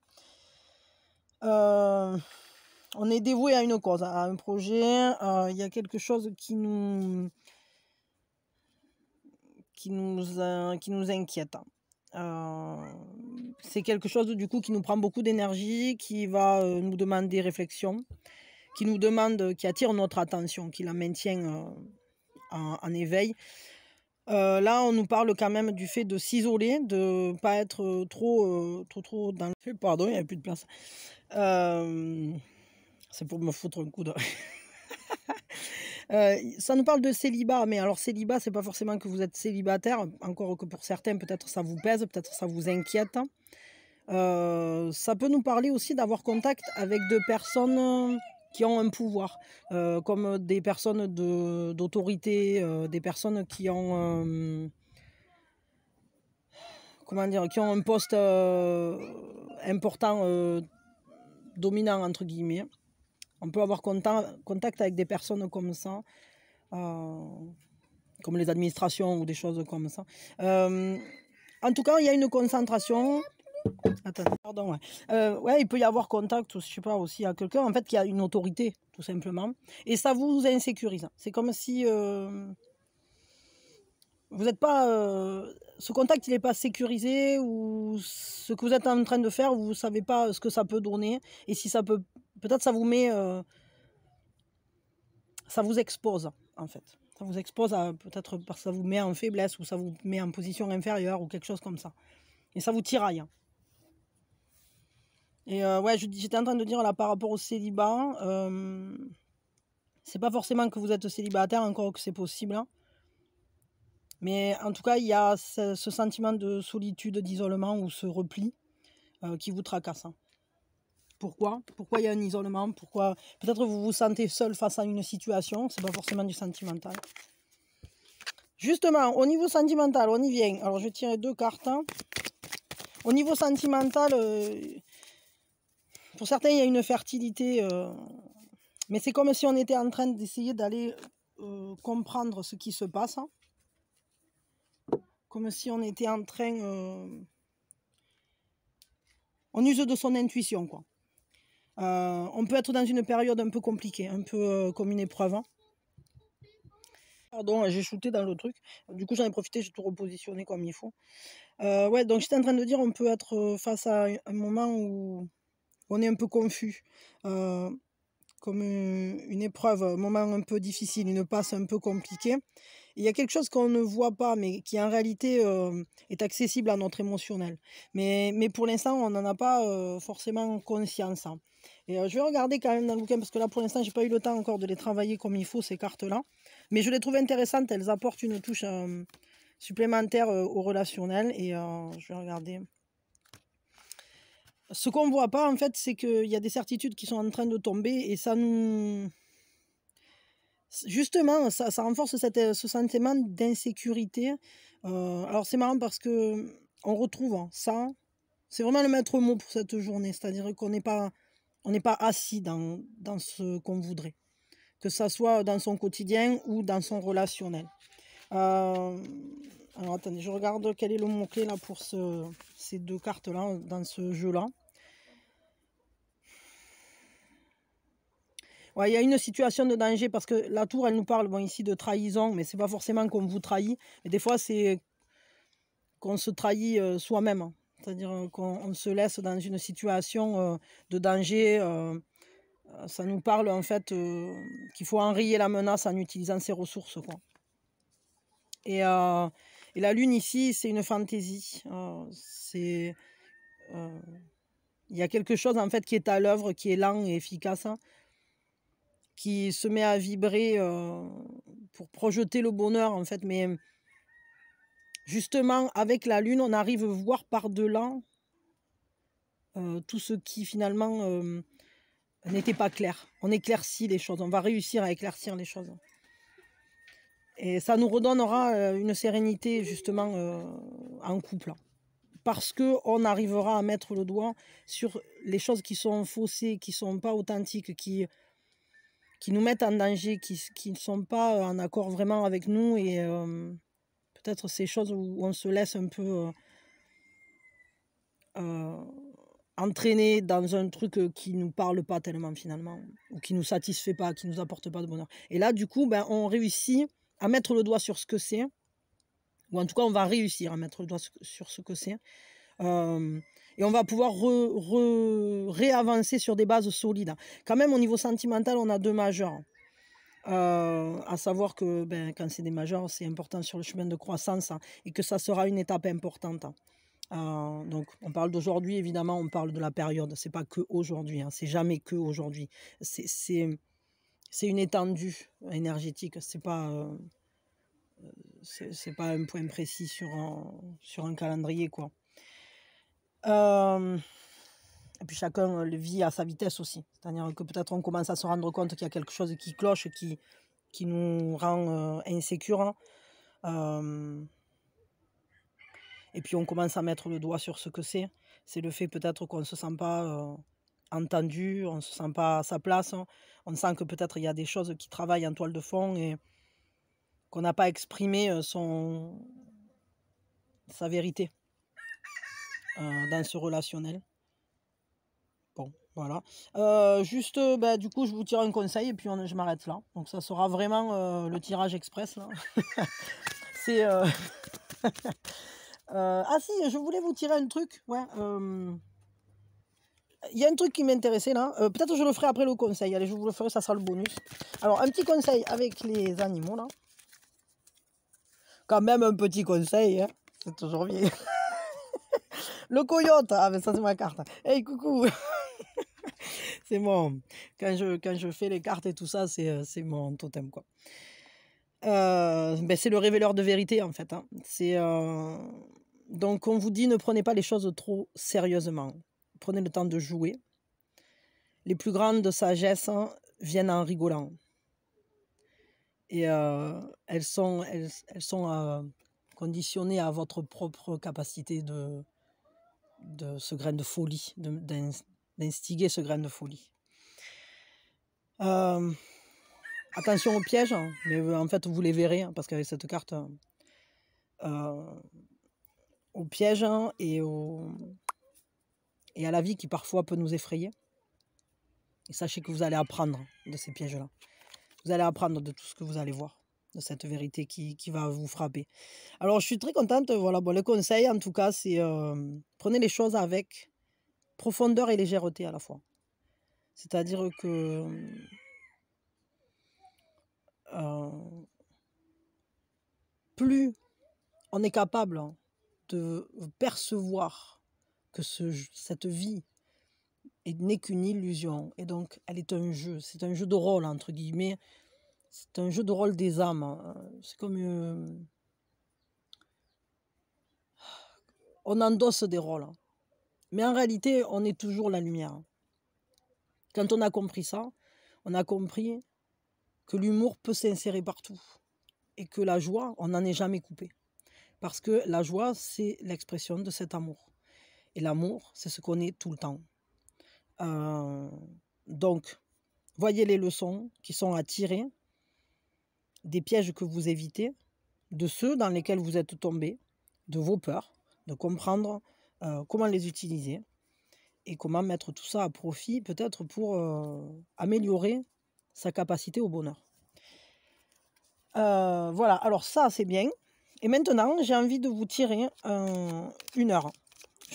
Speaker 1: on est dévoué à une cause, à un projet. il y a quelque chose qui nous, qui nous, qui nous inquiète. c'est quelque chose du coup qui nous prend beaucoup d'énergie, qui va nous demander réflexion qui nous demande, qui attire notre attention, qui la maintient euh, en, éveil. Euh, là, on nous parle quand même du fait de s'isoler, de ne pas être euh, trop, trop, trop dans le... Pardon, il n'y a plus de place. c'est pour me foutre un coup de... ça nous parle de célibat, mais alors célibat, c'est pas forcément que vous êtes célibataire, encore que pour certains, peut-être ça vous pèse, peut-être ça vous inquiète. ça peut nous parler aussi d'avoir contact avec deux personnes qui ont un pouvoir, euh, comme des personnes d'autorité, euh, des personnes qui ont, euh, comment dire, qui ont un poste important, dominant entre guillemets. On peut avoir contact, contact avec des personnes comme ça, comme les administrations ou des choses comme ça. en tout cas, il y a une concentration Attends, pardon, ouais. Euh, ouais. il peut y avoir contact, je sais pas, aussi à quelqu'un, en fait, qui a une autorité, tout simplement. Et ça vous insécurise. C'est comme si euh, vous n'êtes pas... Euh, ce contact, il n'est pas sécurisé, ou ce que vous êtes en train de faire, vous ne savez pas ce que ça peut donner. Et si ça peut... Peut-être ça vous met... ça vous expose, en fait. Ça vous expose à... Peut-être parce que ça vous met en faiblesse, ou ça vous met en position inférieure, ou quelque chose comme ça. Et ça vous tiraille. Et euh, ouais, j'étais en train de dire là par rapport au célibat, euh, c'est pas forcément que vous êtes célibataire, encore que c'est possible. Hein. Mais en tout cas, il y a ce, sentiment de solitude, d'isolement ou ce repli euh, qui vous tracasse. Hein. Pourquoi? Pourquoi il y a un isolement? Pourquoi? Peut-être vous vous sentez seul face à une situation, c'est pas forcément du sentimental. Justement, au niveau sentimental, on y vient. Alors, je vais tirer deux cartes. Hein. Au niveau sentimental, pour certains, il y a une fertilité, euh, mais c'est comme si on était en train d'essayer d'aller euh, comprendre ce qui se passe. Hein. Comme si on était en train... Euh, on use de son intuition, quoi. on peut être dans une période un peu compliquée, un peu comme une épreuve. Hein. Pardon, j'ai shooté dans le truc. Du coup, j'en ai profité, j'ai tout repositionné comme il faut. ouais, donc j'étais en train de dire, on peut être face à un moment où on est un peu confus, euh, comme une, épreuve, un moment un peu difficile, une passe un peu compliquée. Il y a quelque chose qu'on ne voit pas, mais qui en réalité euh, est accessible à notre émotionnel. Mais, mais pour l'instant, on n'en a pas euh, forcément conscience. Hein. Et je vais regarder quand même dans le bouquin, parce que là, pour l'instant, j'ai pas eu le temps encore de les travailler comme il faut, ces cartes-là. Mais je les trouve intéressantes, elles apportent une touche supplémentaire au relationnel. Et je vais regarder. Ce qu'on ne voit pas, en fait, c'est qu'il y a des certitudes qui sont en train de tomber et ça nous. Justement, ça, renforce cette, ce sentiment d'insécurité. Euh, alors, c'est marrant parce que on retrouve ça. C'est vraiment le maître mot pour cette journée. C'est-à-dire qu'on n'est pas, on n'est pas assis dans, dans ce qu'on voudrait. Que ça soit dans son quotidien ou dans son relationnel. Euh, alors attendez, je regarde quel est le mot-clé là pour ces deux cartes-là dans ce jeu-là. il y a une situation de danger parce que la tour, elle nous parle bon, ici de trahison, mais c'est pas forcément qu'on vous trahit. Mais des fois, c'est qu'on se trahit euh, soi-même. C'est-à-dire euh, qu'on se laisse dans une situation euh, de danger. ça nous parle en fait qu'il faut enrayer la menace en utilisant ses ressources. Quoi. Et, et la lune ici, c'est une fantaisie. c'est il y a quelque chose en fait qui est à l'œuvre, qui est lent et efficace. Hein qui se met à vibrer pour projeter le bonheur en fait. Mais justement, avec la lune, on arrive à voir par-delà tout ce qui finalement n'était pas clair. On éclaircit les choses, on va réussir à éclaircir les choses. Et ça nous redonnera euh, une sérénité justement euh, en couple. Parce qu'on arrivera à mettre le doigt sur les choses qui sont faussées, qui ne sont pas authentiques, qui, qui nous mettent en danger, qui, ne sont pas en accord vraiment avec nous. Et euh, peut-être ces choses où on se laisse un peu entraîner dans un truc qui ne nous parle pas tellement finalement, ou qui ne nous satisfait pas, qui ne nous apporte pas de bonheur. Et là, du coup, ben, on réussit à mettre le doigt sur ce que c'est, ou en tout cas, on va réussir à mettre le doigt sur ce que c'est. Euh, et on va pouvoir réavancer sur des bases solides. Quand même, au niveau sentimental, on a deux majeurs. Euh, à savoir que ben, quand c'est des majeurs, c'est important sur le chemin de croissance hein, et que ça sera une étape importante. Euh, donc, on parle d'aujourd'hui, évidemment, on parle de la période. C'est pas que aujourd'hui, hein, c'est jamais que aujourd'hui. C'est une étendue énergétique. C'est pas euh, c'est pas un point précis sur un, sur un calendrier, quoi. Euh, et puis chacun le vit à sa vitesse aussi. C'est-à-dire que peut-être on commence à se rendre compte qu'il y a quelque chose qui cloche, qui, qui nous rend insécure. Hein. Et puis on commence à mettre le doigt sur ce que c'est. C'est le fait peut-être qu'on ne se sent pas euh, entendu, on ne se sent pas à sa place. Hein. On sent que peut-être il y a des choses qui travaillent en toile de fond et qu'on n'a pas exprimé euh, son, sa vérité euh, dans ce relationnel. Bon, voilà. juste, bah, du coup, je vous tire un conseil et puis je m'arrête là. Donc ça sera vraiment le tirage express. C'est... Euh, ah si, je voulais vous tirer un truc. Ouais. Il y a un truc qui m'intéressait là. Euh, peut-être je le ferai après le conseil. Allez, je vous le ferai, ça sera le bonus. Alors, un petit conseil avec les animaux là. Quand même un petit conseil. Hein. C'est toujours bien. le coyote. Ah, mais ça, c'est ma carte. Hey, coucou. c'est mon. Quand je, quand je fais les cartes et tout ça, c'est euh, mon totem quoi. Euh, ben c'est le révéleur de vérité en fait. Hein. Donc on vous dit ne prenez pas les choses trop sérieusement. Prenez le temps de jouer. Les plus grandes de sagesse hein, viennent en rigolant. Et euh, elles sont, elles, elles sont conditionnées à votre propre capacité de, de ce grain de folie, d'instiguer ce grain de folie. Attention aux pièges, hein, mais euh, en fait vous les verrez, hein, parce qu'avec cette carte, euh, aux pièges et, et à la vie qui parfois peut nous effrayer. Et sachez que vous allez apprendre de ces pièges-là. Vous allez apprendre de tout ce que vous allez voir, de cette vérité qui, va vous frapper. Alors je suis très contente, voilà, bon, le conseil en tout cas, c'est euh, prenez les choses avec profondeur et légèreté à la fois. C'est-à-dire que euh, plus on est capable de percevoir que ce, cette vie n'est qu'une illusion et donc elle est un jeu, c'est un jeu de rôle entre guillemets, c'est un jeu de rôle des âmes, hein. c'est comme euh, on endosse des rôles, hein. mais en réalité on est toujours la lumière. Quand on a compris ça, on a compris que l'humour peut s'insérer partout et que la joie, on n'en est jamais coupé. Parce que la joie, c'est l'expression de cet amour. Et l'amour, c'est ce qu'on est tout le temps. Euh, donc, voyez les leçons qui sont à tirer des pièges que vous évitez, de ceux dans lesquels vous êtes tombé, de vos peurs, de comprendre euh, comment les utiliser et comment mettre tout ça à profit, peut-être pour euh, améliorer sa capacité au bonheur. Voilà, alors ça c'est bien. Et maintenant, j'ai envie de vous tirer une heure.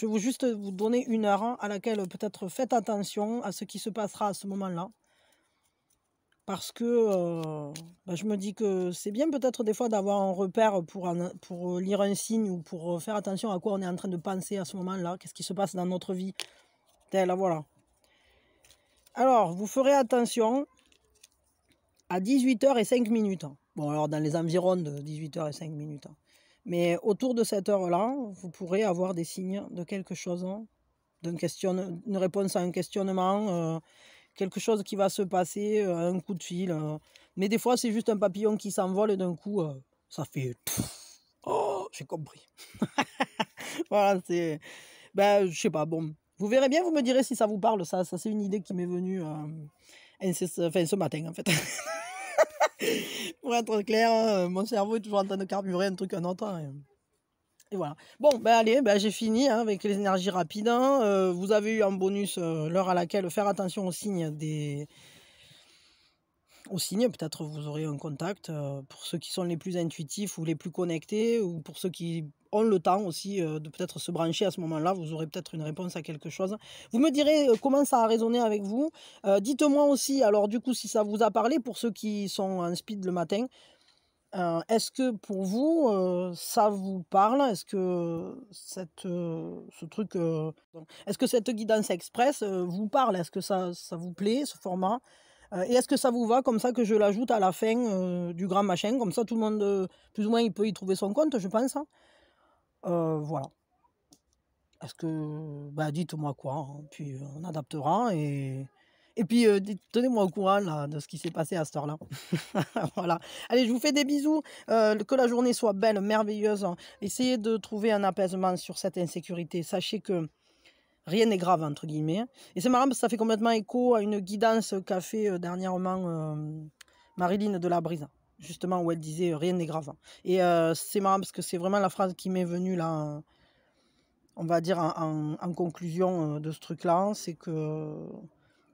Speaker 1: Je vais juste vous donner une heure à laquelle peut-être faites attention à ce qui se passera à ce moment-là. Parce que euh, bah, je me dis que c'est bien peut-être des fois d'avoir un repère pour, pour lire un signe ou pour faire attention à quoi on est en train de penser à ce moment-là, qu'est-ce qui se passe dans notre vie. Telle, voilà. Alors, vous ferez attention à 18h et 5 minutes. Bon, alors dans les environs de 18h et 5 minutes. Mais autour de cette heure-là, vous pourrez avoir des signes de quelque chose, d'une question, une réponse à un questionnement, euh, quelque chose qui va se passer, un coup de fil. mais des fois, c'est juste un papillon qui s'envole et d'un coup, ça fait... Oh, j'ai compris. voilà, c'est... Ben, je sais pas, bon. Vous verrez bien, vous me direz si ça vous parle, ça. Ça, c'est une idée qui m'est venue enfin, ce matin, en fait. Pour être clair, mon cerveau est toujours en train de carburer un truc un autre. Hein, et voilà. Bon, ben allez, ben j'ai fini hein, avec les énergies rapides. Hein. Euh, vous avez eu en bonus euh, l'heure à laquelle faire attention aux signes des. Aux signes, peut-être vous aurez un contact euh, pour ceux qui sont les plus intuitifs ou les plus connectés, ou pour ceux qui ont le temps aussi de peut-être se brancher à ce moment-là, vous aurez peut-être une réponse à quelque chose. Vous me direz comment ça a résonné avec vous. Dites-moi aussi, alors du coup, si ça vous a parlé, pour ceux qui sont en speed le matin, est-ce que pour vous, ça vous parle? Est-ce que cette, ce truc, est-ce que cette guidance express vous parle? Est-ce que ça, ça vous plaît, ce format? Et est-ce que ça vous va comme ça que je l'ajoute à la fin du grand machin? Comme ça, tout le monde, plus ou moins, il peut y trouver son compte, je pense. Hein. voilà. Est-ce que, bah, dites-moi quoi, hein, puis on adaptera et puis, tenez-moi au courant de ce qui s'est passé à cette heure-là. voilà. Allez, je vous fais des bisous. que la journée soit belle, merveilleuse. Essayez de trouver un apaisement sur cette insécurité. Sachez que rien n'est grave, entre guillemets. Et c'est marrant parce que ça fait complètement écho à une guidance qu'a fait dernièrement Marilyn de la Brise. Justement, où elle disait rien n'est grave. Et c'est marrant parce que c'est vraiment la phrase qui m'est venue là, on va dire en conclusion de ce truc-là. C'est que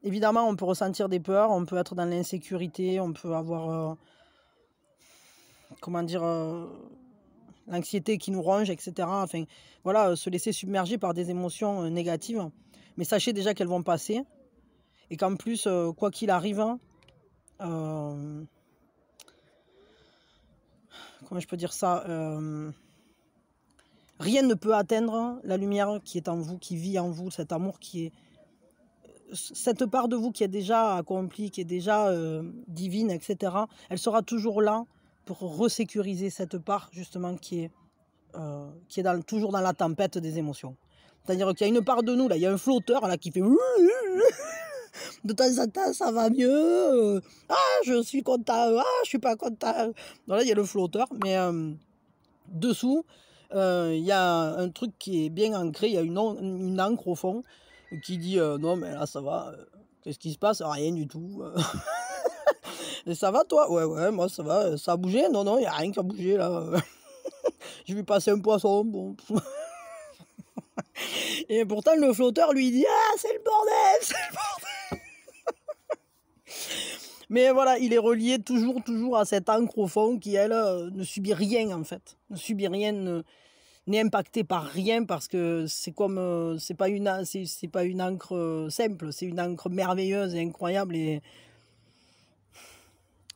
Speaker 1: évidemment, on peut ressentir des peurs, on peut être dans l'insécurité, on peut avoir, euh, comment dire, euh, l'anxiété qui nous ronge, etc. Enfin, voilà, se laisser submerger par des émotions euh, négatives. Mais sachez déjà qu'elles vont passer et qu'en plus, quoi qu'il arrive, comment je peux dire ça Rien ne peut atteindre la lumière qui est en vous, qui vit en vous, cet amour qui est cette part de vous qui est déjà accomplie, qui est déjà euh, divine, etc., elle sera toujours là pour resécuriser cette part justement qui est, euh, qui est toujours dans la tempête des émotions. C'est-à-dire qu'il y a une part de nous, là, il y a un flotteur là qui fait de temps en temps ça va mieux, ah je suis content, ah je suis pas content. Voilà, il y a le flotteur, mais euh, dessous, il y a un truc qui est bien ancré, il y a une, encre au fond qui dit euh, non mais là ça va, euh, qu'est-ce qui se passe? Rien du tout. Et ça va toi? Ouais ouais moi ça va, ça a bougé? Non non il n'y a rien qui a bougé là. Je vais passer un poisson, bon. Et pourtant le flotteur lui dit ah c'est le bordel, c'est le bordel. Mais voilà, il est relié toujours, toujours à cette encre au fond qui, elle, euh, ne subit rien en fait. Ne subit rien, ne, n'est impacté par rien parce que c'est comme euh, c'est pas une pas une encre euh, simple c'est une encre merveilleuse et incroyable et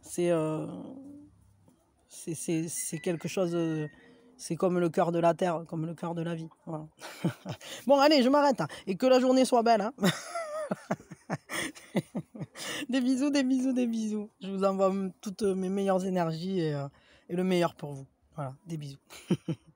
Speaker 1: c'est euh, c'est quelque chose c'est comme le cœur de la terre comme le cœur de la vie bon allez je m'arrête hein, et que la journée soit belle hein. des bisous des bisous des bisous. Je vous envoie toutes mes meilleures énergies et, et le meilleur pour vous. Voilà des bisous